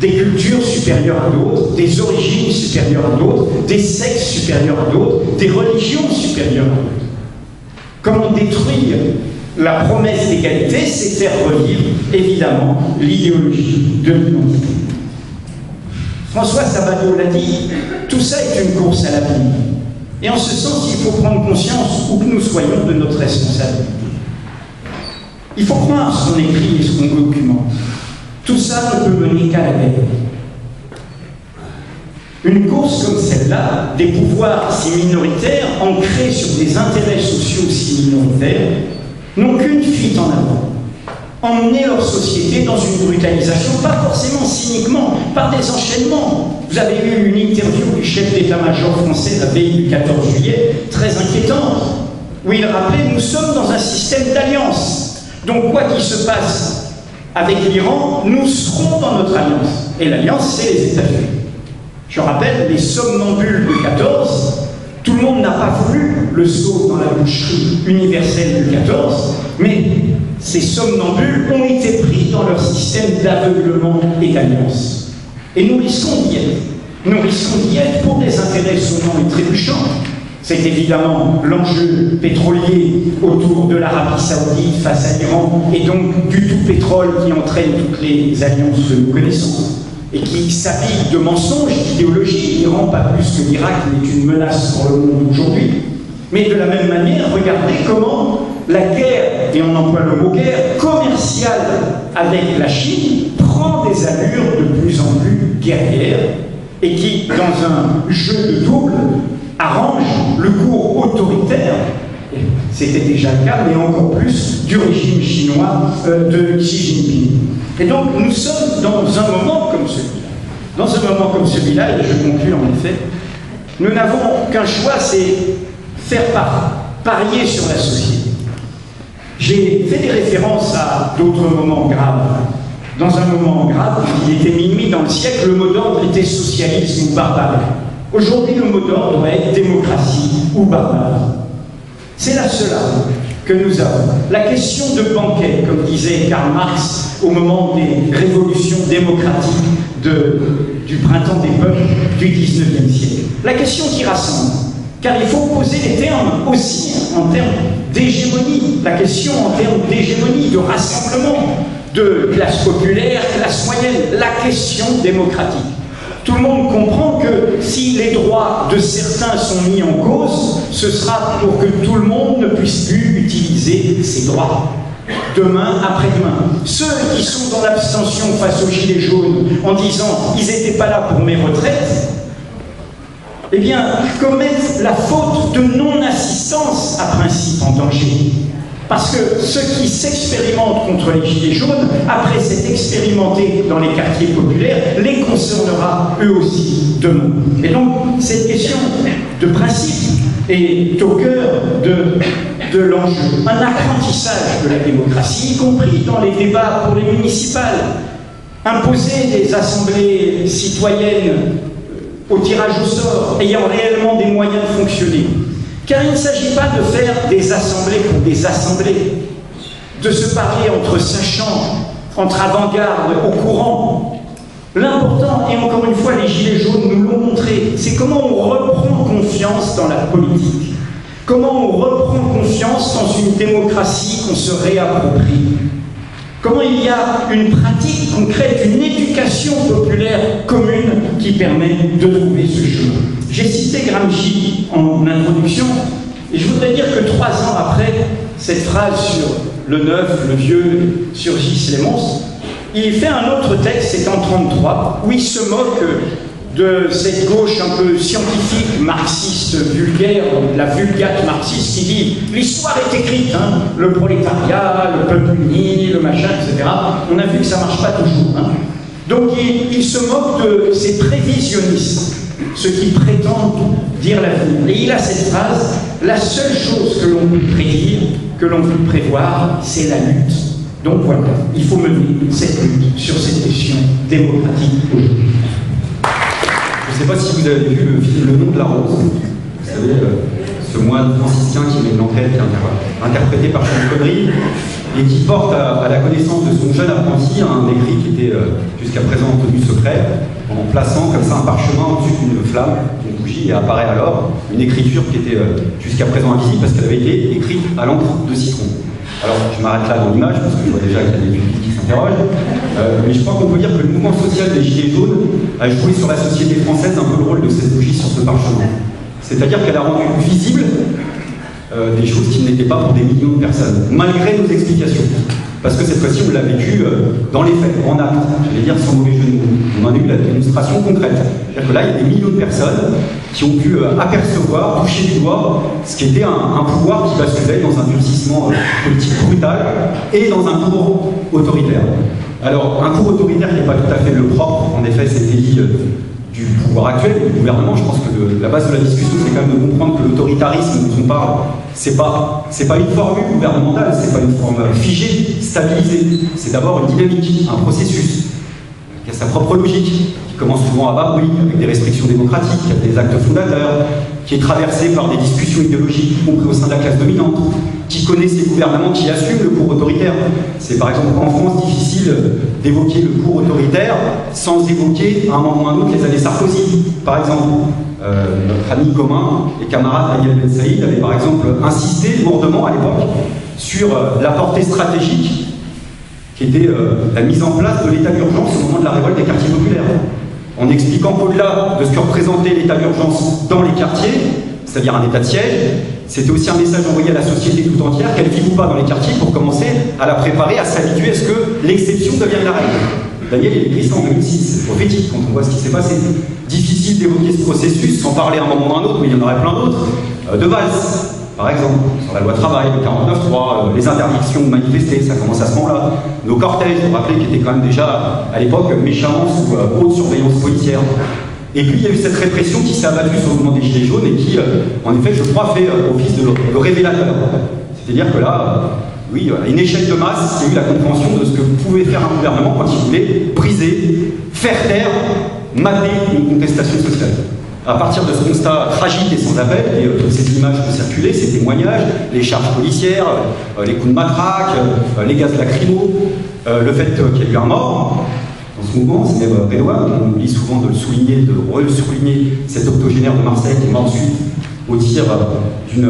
des cultures supérieures à d'autres, des origines supérieures à d'autres, des sexes supérieurs à d'autres, des religions supérieures à d'autres. Comment détruire la promesse d'égalité, c'est faire revivre, évidemment, l'idéologie de l'identité. François Sabato l'a dit, tout ça est une course à l'avenir. Et en ce sens, il faut prendre conscience, où que nous soyons, de notre responsabilité. Il faut croire ce qu'on écrit et ce qu'on documente. Tout ça ne peut mener qu'à la guerre. Une course comme celle-là, des pouvoirs si minoritaires, ancrés sur des intérêts sociaux si minoritaires, n'ont qu'une fuite en avant. Emmener leur société dans une brutalisation, pas forcément cyniquement, par des enchaînements. Vous avez eu une interview du chef d'état-major français la veille du 14 juillet, très inquiétante, où il rappelait Nous sommes dans un système d'alliance. Donc quoi qu'il se passe avec l'Iran, nous serons dans notre alliance. Et l'alliance, c'est les États-Unis. Je rappelle, les somnambules de 14, tout le monde n'a pas voulu le saut dans la boucherie universelle de 14, mais ces somnambules ont été pris dans leur système d'aveuglement et d'alliance. Et nous risquons d'y être. Nous risquons d'y être pour des intérêts sonnants et trébuchants, c'est évidemment l'enjeu pétrolier autour de l'Arabie saoudite face à l'Iran et donc du tout pétrole qui entraîne toutes les alliances que nous connaissons et qui s'habille de mensonges, d'idéologie. L'Iran, pas plus que l'Irak, n'est une menace pour le monde aujourd'hui. Mais de la même manière, regardez comment la guerre, et on emploie le mot guerre, commerciale avec la Chine prend des allures de plus en plus guerrières et qui, dans un jeu de double, arrange le cours autoritaire, c'était déjà le cas, mais encore plus du régime chinois euh, de Xi Jinping. Et donc nous sommes dans un moment comme celui-là. Dans un moment comme celui-là, et je conclue en effet, nous n'avons qu'un choix, c'est faire parier sur la société. J'ai fait des références à d'autres moments graves. Dans un moment grave, il était minuit dans le siècle, le mot d'ordre était socialisme ou barbarie. Aujourd'hui, le mot d'ordre être démocratie ou barbarie. C'est la seule arme que nous avons. La question de banquet, comme disait Karl Marx au moment des révolutions démocratiques du printemps des peuples du XIXe siècle. La question qui rassemble. Car il faut poser les termes aussi en termes d'hégémonie. La question en termes d'hégémonie, de rassemblement, de classe populaire, classe moyenne. La question démocratique. Tout le monde comprend que si les droits de certains sont mis en cause, ce sera pour que tout le monde ne puisse plus utiliser ses droits. demain, après-demain. Ceux qui sont dans l'abstention face aux Gilets jaunes en disant ils n'étaient pas là pour mes retraites, eh bien, commettent la faute de non-assistance à principe en danger. Parce que ce qui s'expérimente contre les gilets jaunes, après s'être expérimenté dans les quartiers populaires, les concernera eux aussi demain. Et donc, cette question de principe est au cœur de, de l'enjeu. Un apprentissage de la démocratie, y compris dans les débats pour les municipales. Imposer des assemblées citoyennes au tirage au sort, ayant réellement des moyens de fonctionner. Car il ne s'agit pas de faire des assemblées pour des assemblées, de se parler entre sachants, entre avant-garde, au courant. L'important, et encore une fois, les Gilets jaunes nous l'ont montré, c'est comment on reprend confiance dans la politique. Comment on reprend confiance dans une démocratie qu'on se réapproprie. Comment il y a une pratique concrète, une éducation populaire commune qui permet de trouver ce chemin. J'ai cité Gramsci en introduction, et je voudrais dire que trois ans après cette phrase sur le neuf, le vieux, surgissent les monstres, il fait un autre texte, c'est en 33, où il se moque de cette gauche un peu scientifique, marxiste, vulgaire, la vulgate marxiste qui dit l'histoire est écrite, hein, le prolétariat, le peuple uni, le machin, etc. On a vu que ça marche pas toujours. Hein. Donc il, il, se moque de ces prévisionnistes, ceux qui prétendent dire l'avenir. Et il a cette phrase la seule chose que l'on peut prédire, que l'on peut prévoir, c'est la lutte. Donc voilà, il faut mener cette lutte sur cette question démocratique aujourd'hui. Je ne sais pas si vous avez vu le film Le nom de la rose. Vous savez, euh, ce moine franciscain qui met de l'enquête, interprété par Sean Connery, et qui porte à, la connaissance de son jeune apprenti un écrit qui était euh, jusqu'à présent tenu secret, en plaçant comme ça un parchemin au-dessus d'une flamme, d'une bougie, et apparaît alors une écriture qui était euh, jusqu'à présent invisible parce qu'elle avait été écrite à l'encre de citron. Alors, je m'arrête là dans l'image, parce que je vois déjà qu'il y a des publics qui s'interrogent, euh, mais je crois qu'on peut dire que le mouvement social des Gilets jaunes a joué sur la société française un peu le rôle de cette bougie sur ce parchemin. C'est-à-dire qu'elle a rendu visible euh, des choses qui n'étaient pas pour des millions de personnes, malgré nos explications. Parce que cette fois-ci, on l'a vécu euh, dans les faits, en acte, je vais dire sans mauvais jeu. On en a eu la démonstration concrète. C'est-à-dire que là, il y a des millions de personnes qui ont pu euh, apercevoir, toucher du doigt ce qui était un, pouvoir qui basculait dans un durcissement politique brutal et dans un cours autoritaire. Alors, un cours autoritaire qui n'est pas tout à fait le propre, en effet, c'est du actuel, du gouvernement. Je pense que le, la base de la discussion, c'est quand même de comprendre que l'autoritarisme dont on parle, c'est pas, c'est pas une formule gouvernementale, c'est pas une forme figée, stabilisée. C'est d'abord une dynamique, un processus qui a sa propre logique, qui commence souvent à bas avec des restrictions démocratiques, qui a des actes fondateurs, qui est traversé par des discussions idéologiques, y compris au sein de la classe dominante, qui connaît ces gouvernements qui assument le cours autoritaire. C'est par exemple en France difficile d'évoquer le cours autoritaire sans évoquer à un moment ou à un autre les années Sarkozy, par exemple. Euh, notre ami commun et camarade Daniel Ben Saïd avait par exemple insisté lourdement à l'époque sur euh, la portée stratégique qui était euh, la mise en place de l'état d'urgence au moment de la révolte des quartiers populaires, en expliquant qu'au-delà de ce que représentait l'état d'urgence dans les quartiers, c'est-à-dire un état de siège, c'était aussi un message envoyé à la société tout entière, qu'elle vive ou pas dans les quartiers, pour commencer à la préparer, à s'habituer à ce que l'exception devienne la règle. Daniel, il écrit ça en 2006, c'est prophétique quand on voit ce qui s'est passé. Difficile d'évoquer ce processus sans parler à un moment ou à un autre, mais il y en aurait plein d'autres. Euh, de Valls, par exemple, sur la loi travail, le 49.3, euh, les interdictions de manifester, ça commence à ce moment-là. Nos cortèges, vous vous rappelez, qui étaient quand même déjà à l'époque méchants sous euh, haute surveillance policière. Et puis il y a eu cette répression qui s'est abattue sur le mouvement des Gilets jaunes et qui, euh, en effet, je crois, fait euh, office de, révélateur. C'est-à-dire que là, euh, oui, à une échelle de masse, il y a eu la compréhension de ce que pouvait faire un gouvernement quand il voulait briser, faire taire, mater une contestation sociale. À partir de ce constat tragique et sans appel, et toutes ces images ont circulé, ces témoignages, les charges policières, les coups de matraque, les gaz lacrymaux, le fait qu'il y ait eu un mort, dans ce mouvement, c'est même Bédoin, on oublie souvent de le souligner, de re-souligner cet octogénaire de Marseille qui est mort ensuite au tir d'une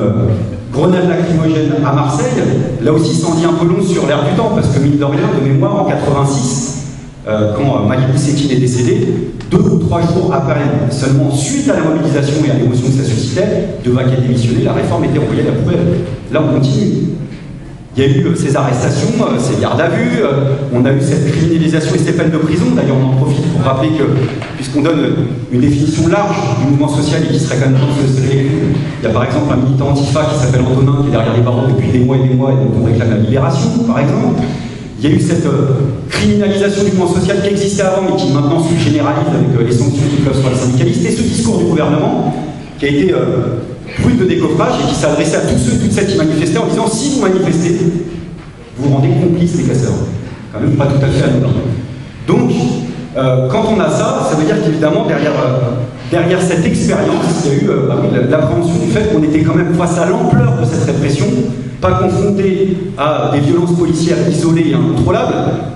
grenade lacrymogène à Marseille. Là aussi, ça en dit un peu long sur l'air du temps, parce que mine de rien, de mémoire, en 86, euh, quand Malibou Sekine est décédé, deux ou trois jours après, seulement suite à la mobilisation et à l'émotion que ça suscitait, de vaquer démissionner, la réforme était envoyée à la poubelle. Là, on continue. Il y a eu euh, ces arrestations, euh, ces gardes à vue, euh, on a eu cette criminalisation et ces peines de prison. D'ailleurs, on en profite pour rappeler que, puisqu'on donne une définition large du mouvement social et qui serait quand même il y a par exemple un militant antifa qui s'appelle Antonin qui est derrière les barreaux depuis des mois et des mois et dont on réclame la libération, par exemple. Il y a eu cette criminalisation du mouvement social qui existait avant mais qui maintenant se généralise avec les sanctions qui peuvent sur les syndicalistes et ce discours du gouvernement qui a été brut de décoffrage et qui s'adressait à tous ceux toutes celles qui manifestaient en disant si vous manifestez, vous vous rendez complice des casseurs. Quand même pas tout à fait anodin. Donc, euh, quand on a ça, ça veut dire qu'évidemment, derrière, euh, derrière cette expérience, il y a eu euh, bah l'appréhension du fait qu'on était quand même face à l'ampleur de cette répression, pas confronté à des violences policières isolées et incontrôlables,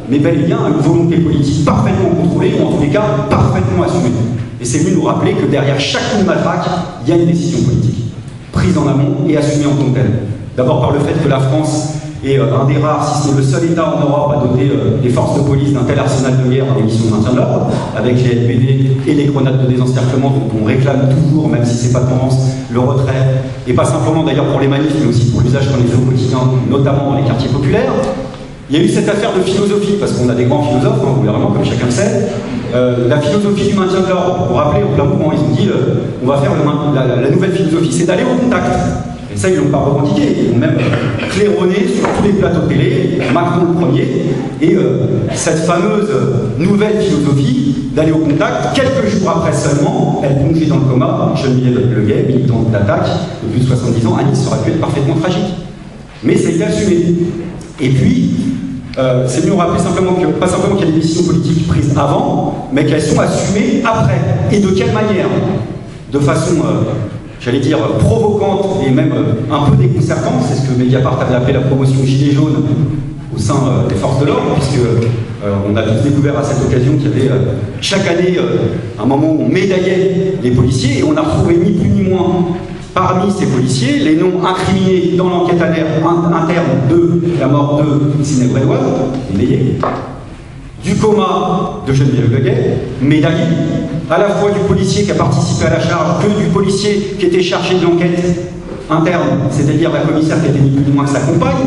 mais bel et bien à une volonté politique parfaitement contrôlée, ou en tous les cas parfaitement assumée. Et c'est venu nous rappeler que derrière chaque matraque, il y a une décision politique prise en amont et assumée en tant que telle. D'abord par le fait que la France est euh, un des rares, si ce n'est le seul État en Europe à doter euh, les forces de police d'un tel arsenal de guerre en missions de maintien de l'ordre, avec les LPD et les grenades de désencerclement dont on réclame toujours, même si c'est pas tendance, le retrait, et pas simplement d'ailleurs pour les manifs, mais aussi pour l'usage qu'on les fait au quotidien, notamment dans les quartiers populaires. Il y a eu cette affaire de philosophie, parce qu'on a des grands philosophes hein, gouvernement, comme chacun le sait. Euh, la philosophie du maintien de l'ordre, pour vous rappeler, au plein mouvement, ils ont dit euh, on va faire la, nouvelle philosophie, c'est d'aller au contact. Et ça, ils ne l'ont pas revendiqué. Ils ont même claironné sur tous les plateaux télé, Macron le premier. Et euh, cette fameuse nouvelle philosophie d'aller au contact, quelques jours après seulement, elle plongeait dans le coma. Geneviève Leguet, militante d'attaque, de plus de 70 ans, Anis aurait pu être parfaitement tragique. Mais ça a été assumé. Et puis, euh, c'est mieux rappeler simplement que, pas simplement qu'il y a des décisions politiques prises avant, mais qu'elles sont assumées après. Et de quelle manière? De façon, euh, j'allais dire, provocante et même euh, un peu déconcertante, c'est ce que Mediapart avait appelé la promotion gilet jaune au sein des forces de l'ordre, puisque on a découvert à cette occasion qu'il y avait chaque année un moment où on médaillait les policiers et on a retrouvé ni plus ni moins Parmi ces policiers, les noms incriminés dans l'enquête interne de la mort de Sidney Brédois, du coma de Geneviève Leguet, médaillé, à la fois du policier qui a participé à la charge que du policier qui était chargé de l'enquête interne, c'est-à-dire la commissaire qui était ni plus ni moins que sa compagne.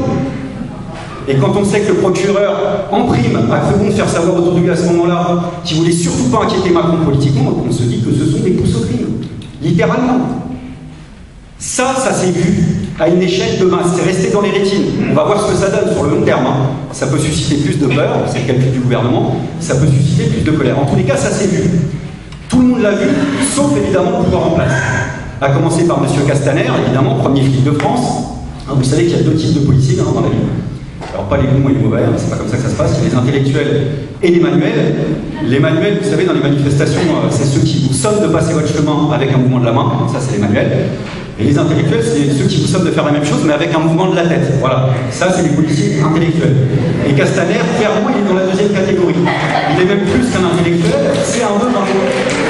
Et quand on sait que le procureur, en prime, a fait bon de faire savoir autour de lui à ce moment-là qu'il voulait surtout pas inquiéter Macron politiquement, on se dit que ce sont des pousses au crime, littéralement. Ça, ça s'est vu à une échelle de masse, c'est resté dans les rétines. On va voir ce que ça donne sur le long terme. Hein. Ça peut susciter plus de peur, c'est le calcul du gouvernement, ça peut susciter plus de colère. En tous les cas, ça s'est vu. Tout le monde l'a vu, sauf évidemment le pouvoir en place. À commencer par M. Castaner, évidemment, premier flic de France. Hein, vous savez qu'il y a deux types de policiers hein, dans la vie. Alors pas les bons et les mauvais, c'est pas comme ça que ça se passe, il y a les intellectuels et les manuels. Les manuels, vous savez, dans les manifestations, euh, c'est ceux qui vous sonnent de passer votre chemin avec un mouvement de la main, ça c'est les manuels. Et les intellectuels, c'est ceux qui vous de faire la même chose, mais avec un mouvement de la tête. Voilà. Ça, c'est les policiers intellectuels. Et Castaner, clairement, il est dans la deuxième catégorie. Il est même plus qu'un intellectuel, c'est un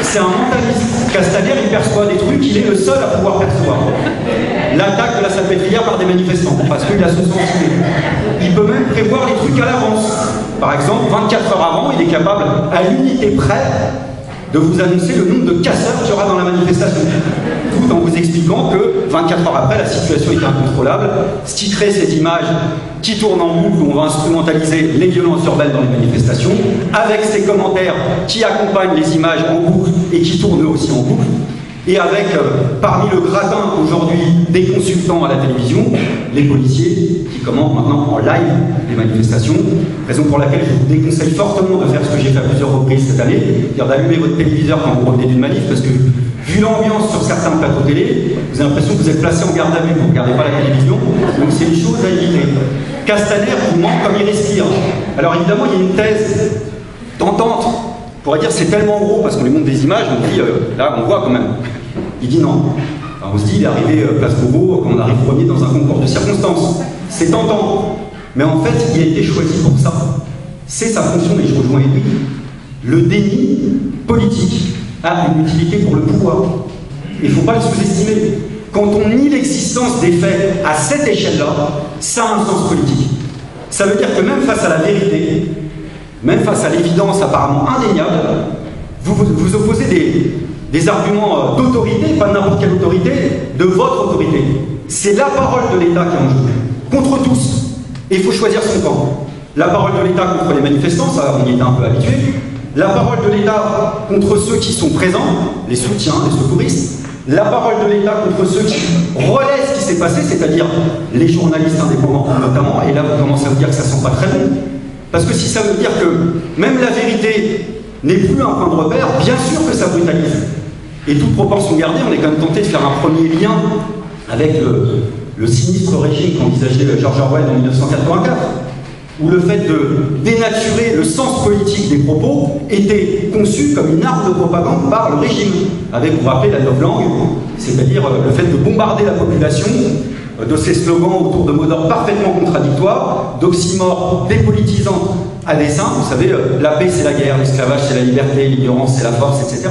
C'est un mentaliste. Castaner, il perçoit des trucs, il est le seul à pouvoir percevoir. L'attaque de la salpêtrière par des manifestants, parce qu'il a ce sens Il peut même prévoir les trucs à l'avance. Par exemple, 24 heures avant, il est capable, à l'unité près, de vous annoncer le nombre de casseurs qu'il y aura dans la manifestation. Tout en vous expliquant que 24 heures après, la situation est incontrôlable, ce qui ces images qui tournent en boucle où on va instrumentaliser les violences urbaines dans les manifestations, avec ces commentaires qui accompagnent les images en boucle et qui tournent aussi en boucle, et avec, euh, parmi le gratin aujourd'hui des consultants à la télévision, les policiers qui commentent maintenant en live les manifestations, raison pour laquelle je vous déconseille fortement de faire ce que j'ai fait à plusieurs reprises cette année, c'est-à-dire d'allumer votre téléviseur quand vous revenez d'une manif, parce que vu l'ambiance sur certains plateaux télé, vous avez l'impression que vous êtes placé en garde à vue, vous ne regardez pas la télévision, donc c'est une chose à éviter. Castaner vous manque comme il respire. Alors évidemment, il y a une thèse tentante, pourrait dire c'est tellement gros parce qu'on lui montre des images, on dit euh, là on voit quand même. Il dit non. on se dit, il est arrivé euh, place Beauvau, quand on arrive premier dans un concours de circonstances. C'est tentant. Mais en fait, il a été choisi pour ça. C'est sa fonction, et je rejoins Edwin. Le déni politique a une utilité pour le pouvoir. Il ne faut pas le sous-estimer. Quand on nie l'existence des faits à cette échelle-là, ça a un sens politique. Ça veut dire que même face à la vérité, même face à l'évidence apparemment indéniable, vous vous opposez des, arguments euh, d'autorité, pas n'importe quelle autorité, de votre autorité. C'est la parole de l'État qui est en jeu, contre tous. Et il faut choisir son camp. La parole de l'État contre les manifestants, ça on y était un peu habitué. La parole de l'État contre ceux qui sont présents, les soutiens, les secouristes. La parole de l'État contre ceux qui relaient ce qui s'est passé, c'est-à-dire les journalistes indépendants notamment. Et là, vous commencez à vous dire que ça sent pas très bon. Parce que si ça veut dire que même la vérité n'est plus un point de repère, bien sûr que ça brutalise. Et toute proportion gardée, on est quand même tenté de faire un premier lien avec le, sinistre régime qu'envisageait George Orwell en 1984, où le fait de dénaturer le sens politique des propos était conçu comme une arme de propagande par le régime, avec, vous vous rappelez, la langue, c'est-à-dire le fait de bombarder la population de ces slogans autour de mots d'ordre parfaitement contradictoires, d'oxymores dépolitisants à dessein. Vous savez, euh, la paix c'est la guerre, l'esclavage c'est la liberté, l'ignorance c'est la force, etc.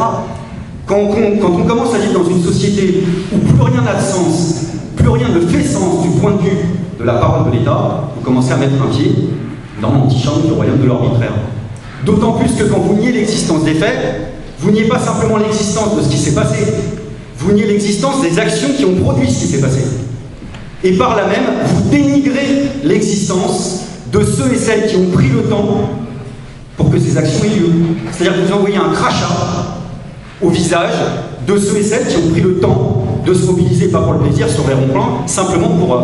Quand on, commence à vivre dans une société où plus rien n'a de sens, plus rien ne fait sens du point de vue de la parole de l'État, vous commencez à mettre un pied dans l'antichambre du royaume de l'arbitraire. D'autant plus que quand vous niez l'existence des faits, vous niez pas simplement l'existence de ce qui s'est passé, vous niez l'existence des actions qui ont produit ce qui s'est passé. Et par là même, vous dénigrez l'existence de ceux et celles qui ont pris le temps pour que ces actions aient lieu. C'est-à-dire que vous envoyez un crachat au visage de ceux et celles qui ont pris le temps de se mobiliser, pas pour le plaisir, sur les ronds-points, simplement pour euh,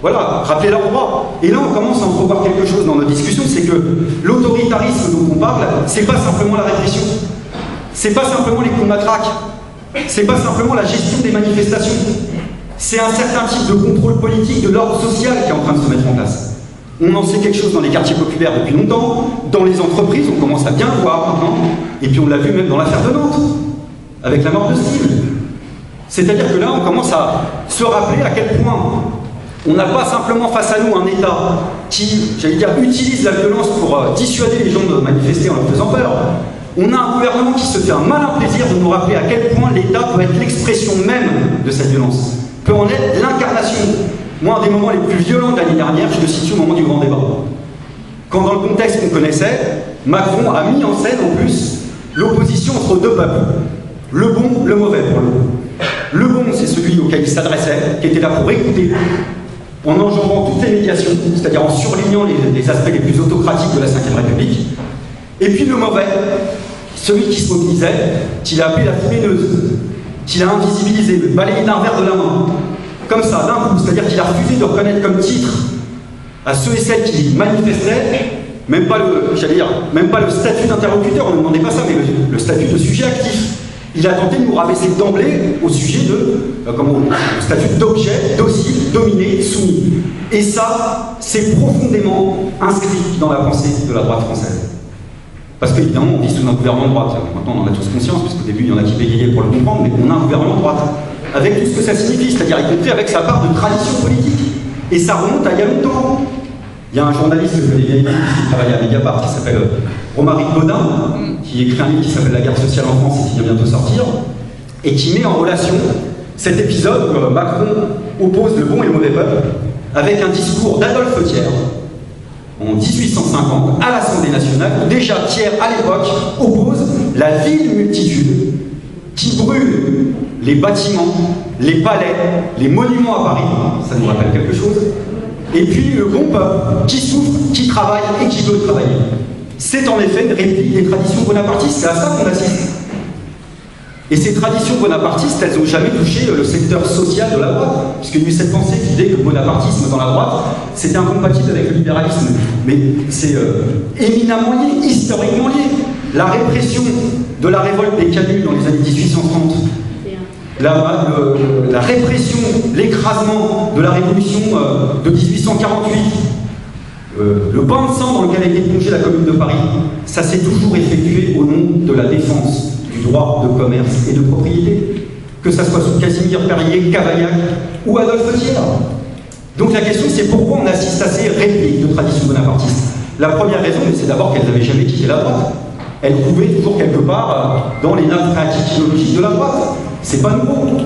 voilà, rappeler leurs droits. Et là, on commence à entrevoir quelque chose dans nos discussions, c'est que l'autoritarisme dont on parle, c'est pas simplement la répression, c'est pas simplement les coups de matraque, c'est pas simplement la gestion des manifestations, c'est un certain type de contrôle politique de l'ordre social qui est en train de se mettre en place. On en sait quelque chose dans les quartiers populaires depuis longtemps, dans les entreprises, on commence à bien le voir maintenant, et puis on l'a vu même dans l'affaire de Nantes avec la mort de Steve. C'est-à-dire que là, on commence à se rappeler à quel point on n'a pas simplement face à nous un État qui, j'allais dire, utilise la violence pour euh, dissuader les gens de manifester en leur faisant peur. On a un gouvernement qui se fait un malin plaisir de nous rappeler à quel point l'État peut être l'expression même de cette violence, peut en être l'incarnation. Moi, un des moments les plus violents de l'année dernière, je le situe au moment du grand débat. Quand, dans le contexte qu'on connaissait, Macron a mis en scène en plus l'opposition entre deux peuples. Le bon, le mauvais pour le bon. Le bon, c'est celui auquel il s'adressait, qui était là pour écouter, en enjambant toutes les médiations, c'est-à-dire en surlignant les, aspects les plus autocratiques de la Ve République. Et puis le mauvais, celui qui se mobilisait, qu'il a appelé la fouineuse, qu'il a invisibilisé, balayé d'un verre de la main, comme ça, d'un coup, c'est-à-dire qu'il a refusé de reconnaître comme titre à ceux et celles qui manifestaient, même pas le, j'allais dire, même pas le statut d'interlocuteur, on ne demandait pas ça, mais le statut de sujet actif. Il a tenté de nous rabaisser d'emblée au sujet de, euh, comment on statut d'objet, docile, dominé, soumis. Et ça, c'est profondément inscrit dans la pensée de la droite française. Parce qu'évidemment, on vit sous un gouvernement de droite. Maintenant, on en a tous conscience, puisqu'au début, il y en a qui bégayaient pour le comprendre, mais on a un gouvernement de droite. Avec tout ce que ça signifie, c'est-à-dire y compris avec sa part de tradition politique. Et ça remonte à il y a longtemps. Il y a un journaliste que je qui travaille à Mediapart, qui s'appelle Romaric Baudin, qui écrit un livre qui s'appelle La guerre sociale en France et qui vient bientôt sortir, et qui met en relation cet épisode où Macron oppose le bon et le mauvais peuple avec un discours d'Adolphe Thiers en 1850 à l'Assemblée nationale, où déjà Thiers à l'époque oppose la ville multitude qui brûle les bâtiments, les palais, les monuments à Paris, ça nous rappelle quelque chose, et puis le bon peuple qui souffre, qui travaille et qui veut travailler. C'est en effet une réplique des traditions bonapartistes, c'est à ça qu'on assiste. Et ces traditions bonapartistes, elles n'ont jamais touché le secteur social de la droite, puisqu'il y a eu cette pensée disait que le bonapartisme dans la droite, c'était incompatible avec le libéralisme. Mais c'est euh, éminemment lié, historiquement lié. La répression de la révolte des canuts dans les années 1830, la, répression, l'écrasement de la révolution euh, de 1848, euh, le bain de sang dans lequel a été plongée la commune de Paris, ça s'est toujours effectué au nom de la défense droit de commerce et de propriété, que ça soit sous Casimir Perrier, Cavaillac ou Adolphe Thiers. Donc la question c'est pourquoi on assiste à ces répliques de tradition bonapartiste La première raison, c'est d'abord qu'elles n'avaient jamais quitté la droite. Elles trouvaient toujours quelque part euh, dans les nappes phréatiques de la droite. C'est pas nouveau.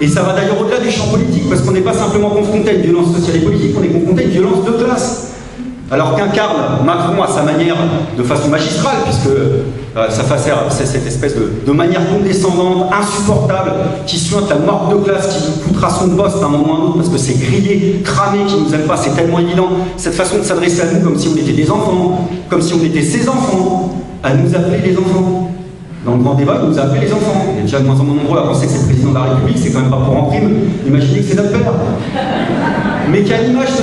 Et ça va d'ailleurs au-delà des champs politiques, parce qu'on n'est pas simplement confronté à une violence sociale et politique, on est confronté à une violence de classe. Alors qu'incarne Macron à sa manière, de façon magistrale, puisque euh, ça c'est cette espèce de, manière condescendante, insupportable, qui suinte la mort de classe, qui nous coûtera son poste à un moment ou à un autre, parce que c'est grillé, cramé, qui nous aime pas, c'est tellement évident. Cette façon de s'adresser à nous comme si on était des enfants, comme si on était ses enfants, à nous appeler les enfants. Dans le grand débat, nous a appelé les enfants. Il y a déjà de moins en moins nombreux à penser que c'est le président de la République, c'est quand même pas pour en prime. Imaginez que c'est notre père. Mais qu'à l'image de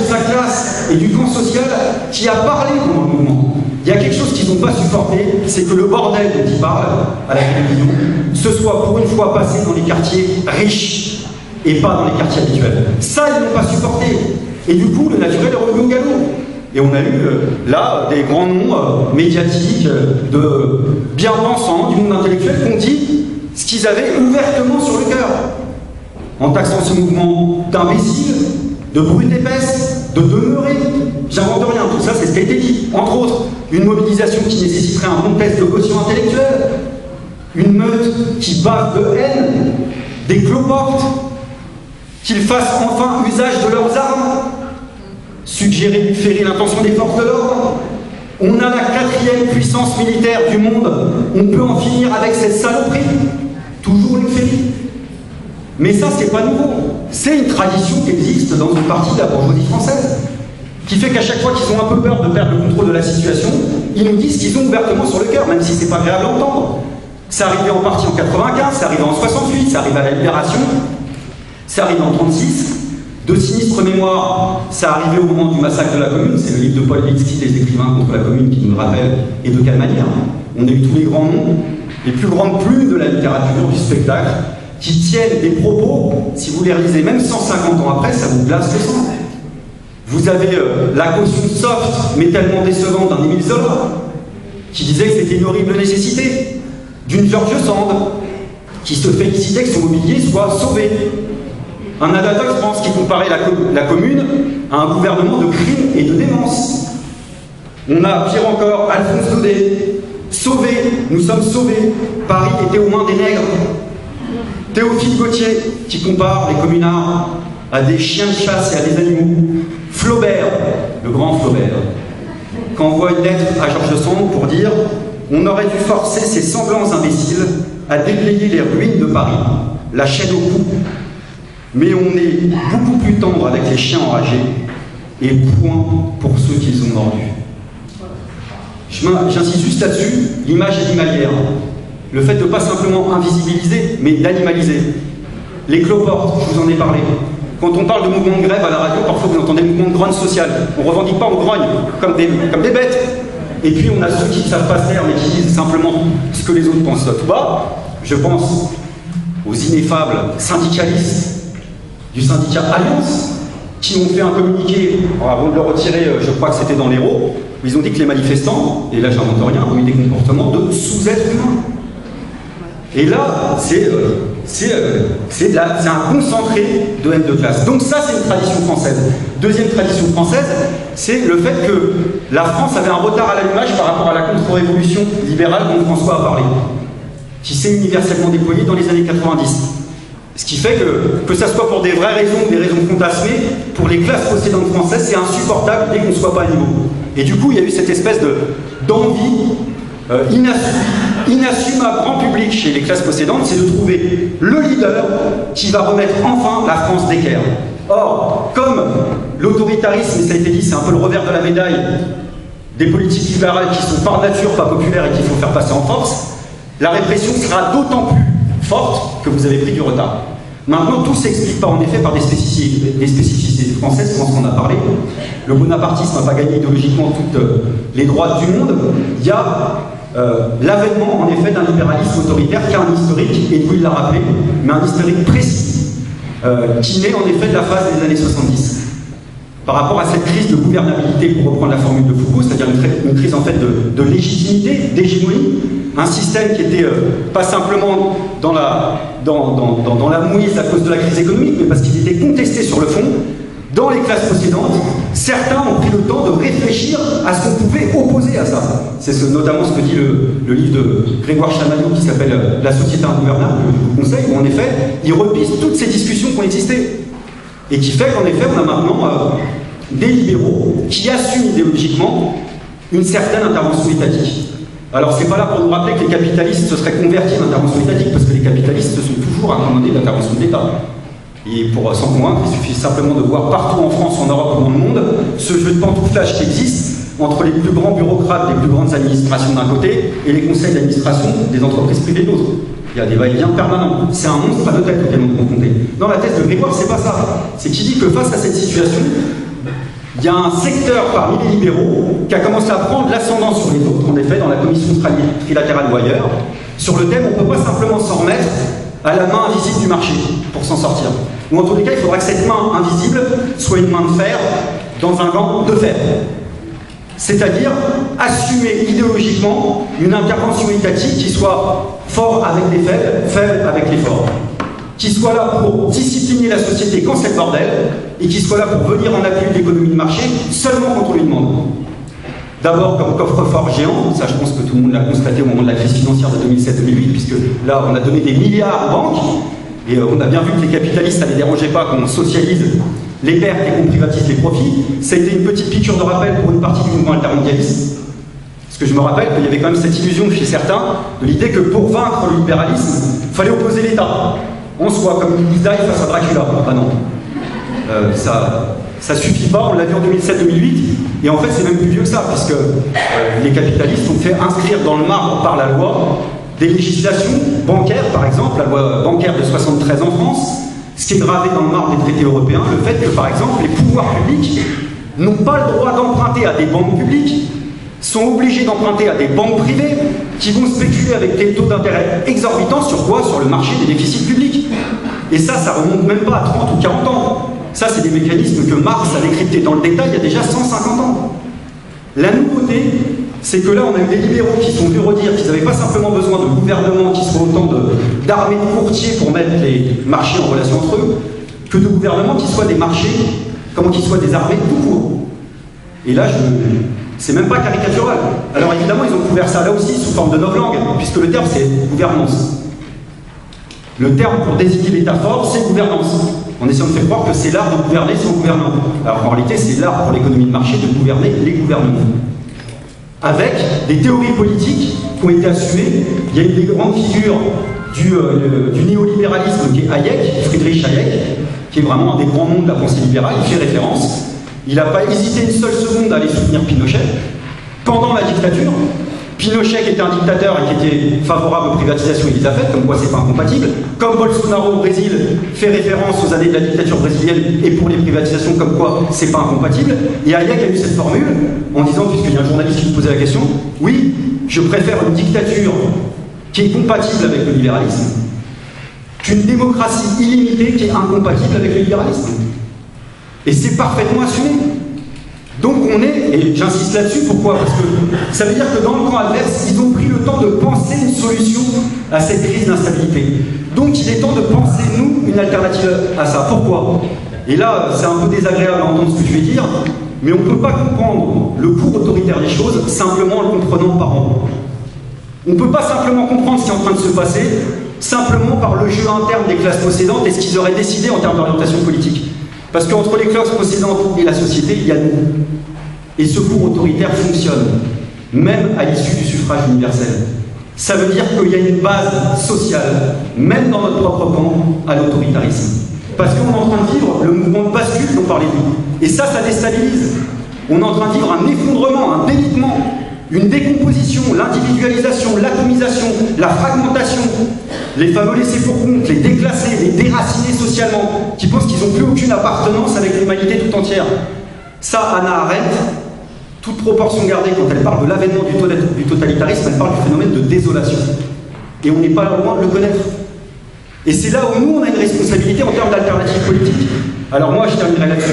et du camp social qui a parlé pendant le mouvement, il y a quelque chose qu'ils n'ont pas supporté, c'est que le bordel dont ils parlent à la télévision, ce soit pour une fois passé dans les quartiers riches et pas dans les quartiers habituels. Ça, ils n'ont pas supporté. Et du coup, le naturel est revenu au galop. Et on a eu euh, là des grands noms euh, médiatiques, euh, de bien-pensants du monde intellectuel qui ont dit ce qu'ils avaient ouvertement sur le cœur, en taxant ce mouvement d'imbéciles, de brutes épaisses, de demeurés. J'invente rien, tout ça c'est ce qui a été dit. Entre autres, une mobilisation qui nécessiterait un bon test de caution intellectuelle, une meute qui bave de haine, des cloportes, qu'ils fassent enfin usage de leurs armes suggérer férir l'intention des forces de l'ordre. On a la quatrième puissance militaire du monde. On peut en finir avec cette saloperie. Toujours une férie. Mais ça, c'est pas nouveau. C'est une tradition qui existe dans une partie de la bourgeoisie française, qui fait qu'à chaque fois qu'ils ont un peu peur de perdre le contrôle de la situation, ils nous disent qu'ils ont ouvertement sur le cœur, même si c'est pas agréable à entendre. C'est arrivé en partie en 95, c'est arrivé en 68, c'est arrivé à la Libération, c'est arrivé en 36, de sinistres mémoires, ça arrivait au moment du massacre de la commune, c'est le livre de Paul Litsky, Les écrivains contre la commune, qui nous le rappelle, et de quelle manière. On a eu tous les grands noms, les plus grandes plumes de la littérature, du spectacle, qui tiennent des propos, si vous les relisez même 150 ans après, ça vous glace le sang. Vous avez euh, la caution soft, mais tellement décevante d'un Émile Zola, qui disait que c'était une horrible nécessité, d'une George Sand, qui se félicitait que son mobilier soit sauvé, un je pense, qui comparait la, commune à un gouvernement de crime et de démence. On a, pire encore, Alphonse Daudet. Sauvé, nous sommes sauvés. Paris était aux mains des nègres. Théophile Gauthier, qui compare les communards à des chiens de chasse et à des animaux. Flaubert, le grand Flaubert, qui envoie une lettre à Georges Sand pour dire On aurait dû forcer ces semblants imbéciles à déblayer les ruines de Paris, la chaîne au cou, mais on est beaucoup plus tendre avec les chiens enragés et point pour ceux qu'ils ont mordus. J'insiste juste là-dessus, l'image animalière. Le fait de ne pas simplement invisibiliser, mais d'animaliser. Les cloportes, je vous en ai parlé. Quand on parle de mouvement de grève à la radio, parfois vous entendez mouvement de grogne sociale. On ne revendique pas, on grogne comme des, comme des bêtes. Et puis on a ceux qui ne savent pas faire, mais qui disent simplement ce que les autres pensent. Je pense aux ineffables syndicalistes du syndicat Alliance, qui ont fait un communiqué, avant de le retirer, euh, je crois que c'était dans l'Hérault, où ils ont dit que les manifestants, et là j'invente rien, ont eu des comportements de sous-êtres humains. Et là, c'est euh, euh, un concentré de haine de classe. Donc ça, c'est une tradition française. Deuxième tradition française, c'est le fait que la France avait un retard à l'allumage par rapport à la contre-révolution libérale dont François a parlé, qui s'est universellement déployée dans les années 90. Ce qui fait que, que ce soit pour des vraies raisons ou des raisons fantasmées, pour les classes possédantes françaises, c'est insupportable dès qu'on ne soit pas à niveau. Et du coup, il y a eu cette espèce d'envie euh, inassumable grand public chez les classes possédantes, c'est de trouver le leader qui va remettre enfin la France d'équerre. Or, comme l'autoritarisme, ça a été dit, c'est un peu le revers de la médaille des politiques libérales qui sont par nature pas populaires et qu'il faut faire passer en force, la répression sera d'autant plus forte que vous avez pris du retard. Maintenant, tout s'explique pas en effet par des spécificités, des spécificités françaises, je pense qu'on a parlé. Le bonapartisme n'a pas gagné idéologiquement toutes euh, les droits du monde. Il y a euh, l'avènement en effet d'un libéralisme autoritaire qui a un historique, et il l'a rappelé, mais un historique précis, euh, qui naît en effet de la phase des années 70 par rapport à cette crise de gouvernabilité, pour reprendre la formule de Foucault, c'est-à-dire une, crise en fait de, légitimité, d'hégémonie, un système qui était pas simplement dans la, dans, la mouise à cause de la crise économique, mais parce qu'ils étaient contestés sur le fond, dans les classes précédentes, certains ont pris le temps de réfléchir à ce qu'on pouvait opposer à ça. C'est ce, notamment ce que dit le, livre de Grégoire Chamaillot qui s'appelle La société ingouvernable, que je vous conseille, où en effet, il repisse toutes ces discussions qui ont existé. Et qui fait qu'en effet, on a maintenant euh, des libéraux qui assument idéologiquement une certaine intervention étatique. Alors c'est pas là pour nous rappeler que les capitalistes se seraient convertis en intervention étatique, parce que les capitalistes se sont toujours accommodés de l'intervention de l'État. Et pour s'en convaincre, il suffit simplement de voir partout en France, en Europe ou dans le monde, ce jeu de pantouflage qui existe entre les plus grands bureaucrates des plus grandes administrations d'un côté et les conseils d'administration des entreprises privées de l'autre. Il y a des va-et-vient permanents. C'est un monstre à deux têtes auquel on confronté. Dans la thèse de Grégoire, c'est pas ça. C'est qu'il dit que face à cette situation, il y a un secteur parmi les libéraux qui a commencé à prendre l'ascendant sur les autres, en effet, dans la commission trilatérale ou ailleurs, sur le thème on ne peut pas simplement s'en remettre à la main invisible du marché pour s'en sortir. Ou en tous les cas, il faudra que cette main invisible soit une main de fer dans un gant de fer. C'est-à-dire assumer idéologiquement une intervention étatique qui soit fort avec les faibles, faible avec les forts qui soit là pour discipliner la société quand c'est le bordel, et qui soit là pour venir en appui de l'économie de marché seulement quand on lui demande. D'abord comme coffre-fort géant, ça je pense que tout le monde l'a constaté au moment de la crise financière de 2007-2008, puisque là on a donné des milliards aux banques, et euh, on a bien vu que les capitalistes, ça ne les dérangeait pas qu'on socialise les pertes et qu'on privatise les profits. C'était une petite piqûre de rappel pour une partie du mouvement altermondialiste. Parce que je me rappelle qu'il y avait quand même cette illusion chez certains de l'idée que pour vaincre le libéralisme, il fallait opposer l'État on soit comme une face à Dracula. Ah non. Euh, ça, ça suffit pas, on l'a vu en 2007-2008, et en fait c'est même plus vieux que ça, puisque euh, les capitalistes ont fait inscrire dans le marbre par la loi des législations bancaires, par exemple, la loi bancaire de 73 en France, ce qui est gravé dans le marbre des traités européens, le fait que par exemple les pouvoirs publics n'ont pas le droit d'emprunter à des banques publiques, sont obligés d'emprunter à des banques privées qui vont spéculer avec des taux d'intérêt exorbitants sur quoi? Sur le marché des déficits publics. Et ça, ça remonte même pas à 30 ou 40 ans. Ça, c'est des mécanismes que Marx a décryptés dans le détail il y a déjà 150 ans. La nouveauté, c'est que là, on a eu des libéraux qui sont venus redire qu'ils n'avaient pas simplement besoin de gouvernements qui soient autant d'armées de, courtiers pour mettre les marchés en relation entre eux, que de gouvernements qui soient des marchés, comment qu'ils soient des armées tout court. Et là, c'est même pas caricatural. Alors évidemment, ils ont couvert ça là aussi sous forme de novlangue, puisque le terme c'est gouvernance. Le terme pour désigner l'État fort, c'est gouvernance. En essayant de faire croire que c'est l'art de gouverner son gouvernement. Alors en réalité, c'est l'art pour l'économie de marché de gouverner les gouvernements. Avec des théories politiques qui ont été assumées. Il y a une des grandes figures du, euh, du néolibéralisme qui est Hayek, Friedrich Hayek, qui est vraiment un des grands noms de la pensée libérale. Il fait référence il n'a pas hésité une seule seconde à aller soutenir Pinochet pendant la dictature. Pinochet était un dictateur et qui était favorable aux privatisations, il les a faites, comme quoi c'est pas incompatible. Comme Bolsonaro au Brésil fait référence aux années de la dictature brésilienne et pour les privatisations, comme quoi c'est pas incompatible. Et Hayek a eu cette formule en disant, puisqu'il y a un journaliste qui lui posait la question, oui, je préfère une dictature qui est compatible avec le libéralisme qu'une démocratie illimitée qui est incompatible avec le libéralisme. Et c'est parfaitement assumé. Donc on est, et j'insiste là-dessus, pourquoi? Parce que ça veut dire que dans le camp adverse, ils ont pris le temps de penser une solution à cette crise d'instabilité. Donc il est temps de penser, nous, une alternative à ça. Pourquoi? Et là, c'est un peu désagréable à entendre ce que je vais dire, mais on ne peut pas comprendre le cours autoritaire des choses simplement en le comprenant par en. On ne peut pas simplement comprendre ce qui est en train de se passer simplement par le jeu interne des classes possédantes et ce qu'ils auraient décidé en termes d'orientation politique. Parce qu'entre les classes possédantes et la société, il y a nous. Et ce cours autoritaire fonctionne, même à l'issue du suffrage universel. Ça veut dire qu'il y a une base sociale, même dans notre propre camp, à l'autoritarisme. Parce qu'on est en train de vivre le mouvement de bascule dont parlait lui. Et ça, ça déstabilise. On est en train de vivre un effondrement, un délitement une décomposition, l'individualisation, l'atomisation, la fragmentation, les fameux laissés pour compte, les déclassés, les déracinés socialement, qui pensent qu'ils n'ont plus aucune appartenance avec l'humanité tout entière. Ça, Anna Arendt, toute proportion gardée, quand elle parle de l'avènement du, totalitarisme, elle parle du phénomène de désolation. Et on n'est pas loin de le connaître. Et c'est là où nous, on a une responsabilité en termes d'alternatives politiques. Alors moi, je terminerai là-dessus.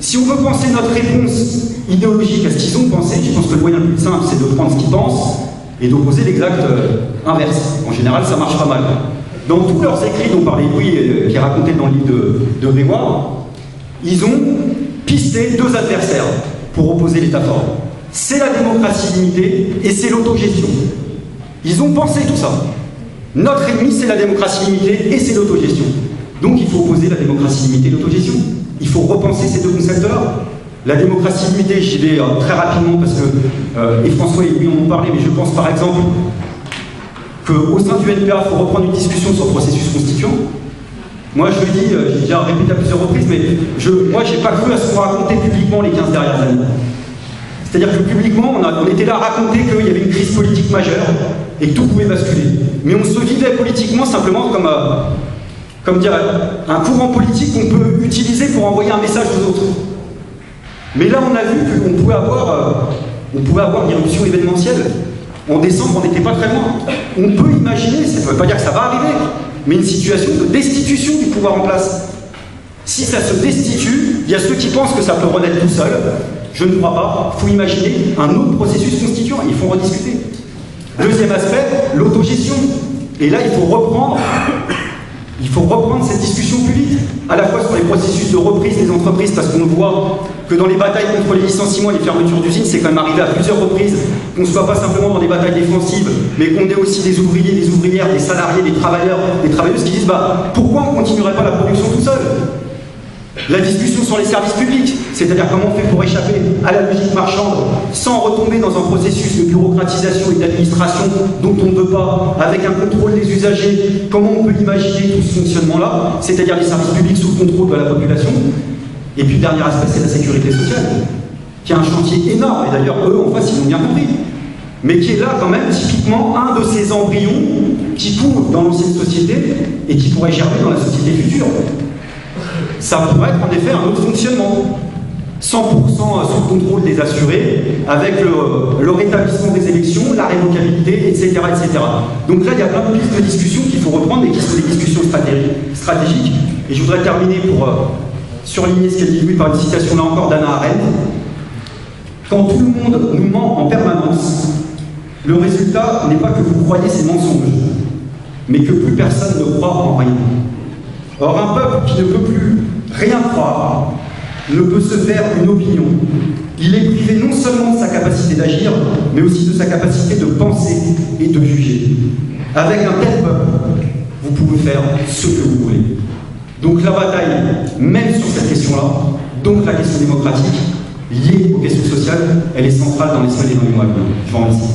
Si on veut penser notre réponse idéologique à ce qu'ils ont pensé, je pense que le moyen le plus simple, c'est de prendre ce qu'ils pensent et d'opposer l'exact euh, inverse. En général, ça marche pas mal. Dans tous leurs écrits dont parlait Louis, euh, qui est raconté dans le livre de, de ils ont pisté deux adversaires pour opposer l'État fort. C'est la démocratie limitée et c'est l'autogestion. Ils ont pensé tout ça. Notre ennemi, c'est la démocratie limitée et c'est l'autogestion. Donc il faut opposer la démocratie limitée et l'autogestion. Il faut repenser ces deux concepts-là. La démocratie limitée, j'y vais euh, très rapidement parce que, et François et lui en ont parlé, mais je pense par exemple qu'au sein du NPA, il faut reprendre une discussion sur le processus constituant. Moi, je le dis, j'ai déjà répété à plusieurs reprises, mais je, moi, pas cru à ce qu'on racontait publiquement les 15 dernières années. C'est-à-dire que publiquement, on, était là à raconter qu'il y avait une crise politique majeure et que tout pouvait basculer. Mais on se vivait politiquement simplement comme, euh, comme dire, un courant politique qu'on peut utiliser pour envoyer un message aux autres. Mais là, on a vu qu'on pouvait avoir, euh, pouvait avoir une éruption événementielle. En décembre, on n'était pas très loin. On peut imaginer, ça ne veut pas dire que ça va arriver, mais une situation de destitution du pouvoir en place. Si ça se destitue, il y a ceux qui pensent que ça peut renaître tout seul, je ne crois pas. Il faut imaginer un autre processus constituant. Il faut rediscuter. Deuxième aspect, l'autogestion. Et là, il faut reprendre, il faut reprendre cette discussion publique, à la fois sur les processus de reprise des entreprises, parce qu'on voit que dans les batailles contre les licenciements et les fermetures d'usines, c'est quand même arrivé à plusieurs reprises qu'on ne soit pas simplement dans des batailles défensives, mais qu'on ait aussi des ouvriers, des ouvrières, des salariés, des travailleurs, des travailleuses qui disent bah, pourquoi on ne continuerait pas la production tout seul? La discussion sur les services publics, c'est-à-dire comment on fait pour échapper à la logique marchande sans retomber dans un processus de bureaucratisation et d'administration dont on ne veut pas, avec un contrôle des usagers, comment on peut imaginer tout ce fonctionnement-là, c'est-à-dire les services publics sous le contrôle de la population. Et puis, dernier aspect, c'est la sécurité sociale, qui est un chantier énorme, et d'ailleurs, eux, en face, ils l'ont bien compris, mais qui est là quand même typiquement un de ces embryons qui courent dans l'ancienne société et qui pourrait germer dans la société future ça pourrait être en effet un autre fonctionnement. 100% sous contrôle des assurés, avec le, rétablissement des élections, la révocabilité, etc., etc. Donc là, il y a plein de pistes de discussion qu'il faut reprendre et qui sont des discussions stratégiques. Et je voudrais terminer pour euh, surligner ce est dit par une citation là encore d'Anna Arendt. Quand tout le monde nous ment en permanence, le résultat n'est pas que vous croyez ces mensonges, mais que plus personne ne croit en rien. Or, un peuple qui ne peut plus rien croire ne peut se faire une opinion. Il est privé non seulement de sa capacité d'agir, mais aussi de sa capacité de penser et de juger. Avec un tel peuple, vous pouvez faire ce que vous voulez. Donc la bataille, même sur cette question-là, donc la question démocratique, liée aux questions sociales, elle est centrale dans les semaines et mois. Je vous remercie.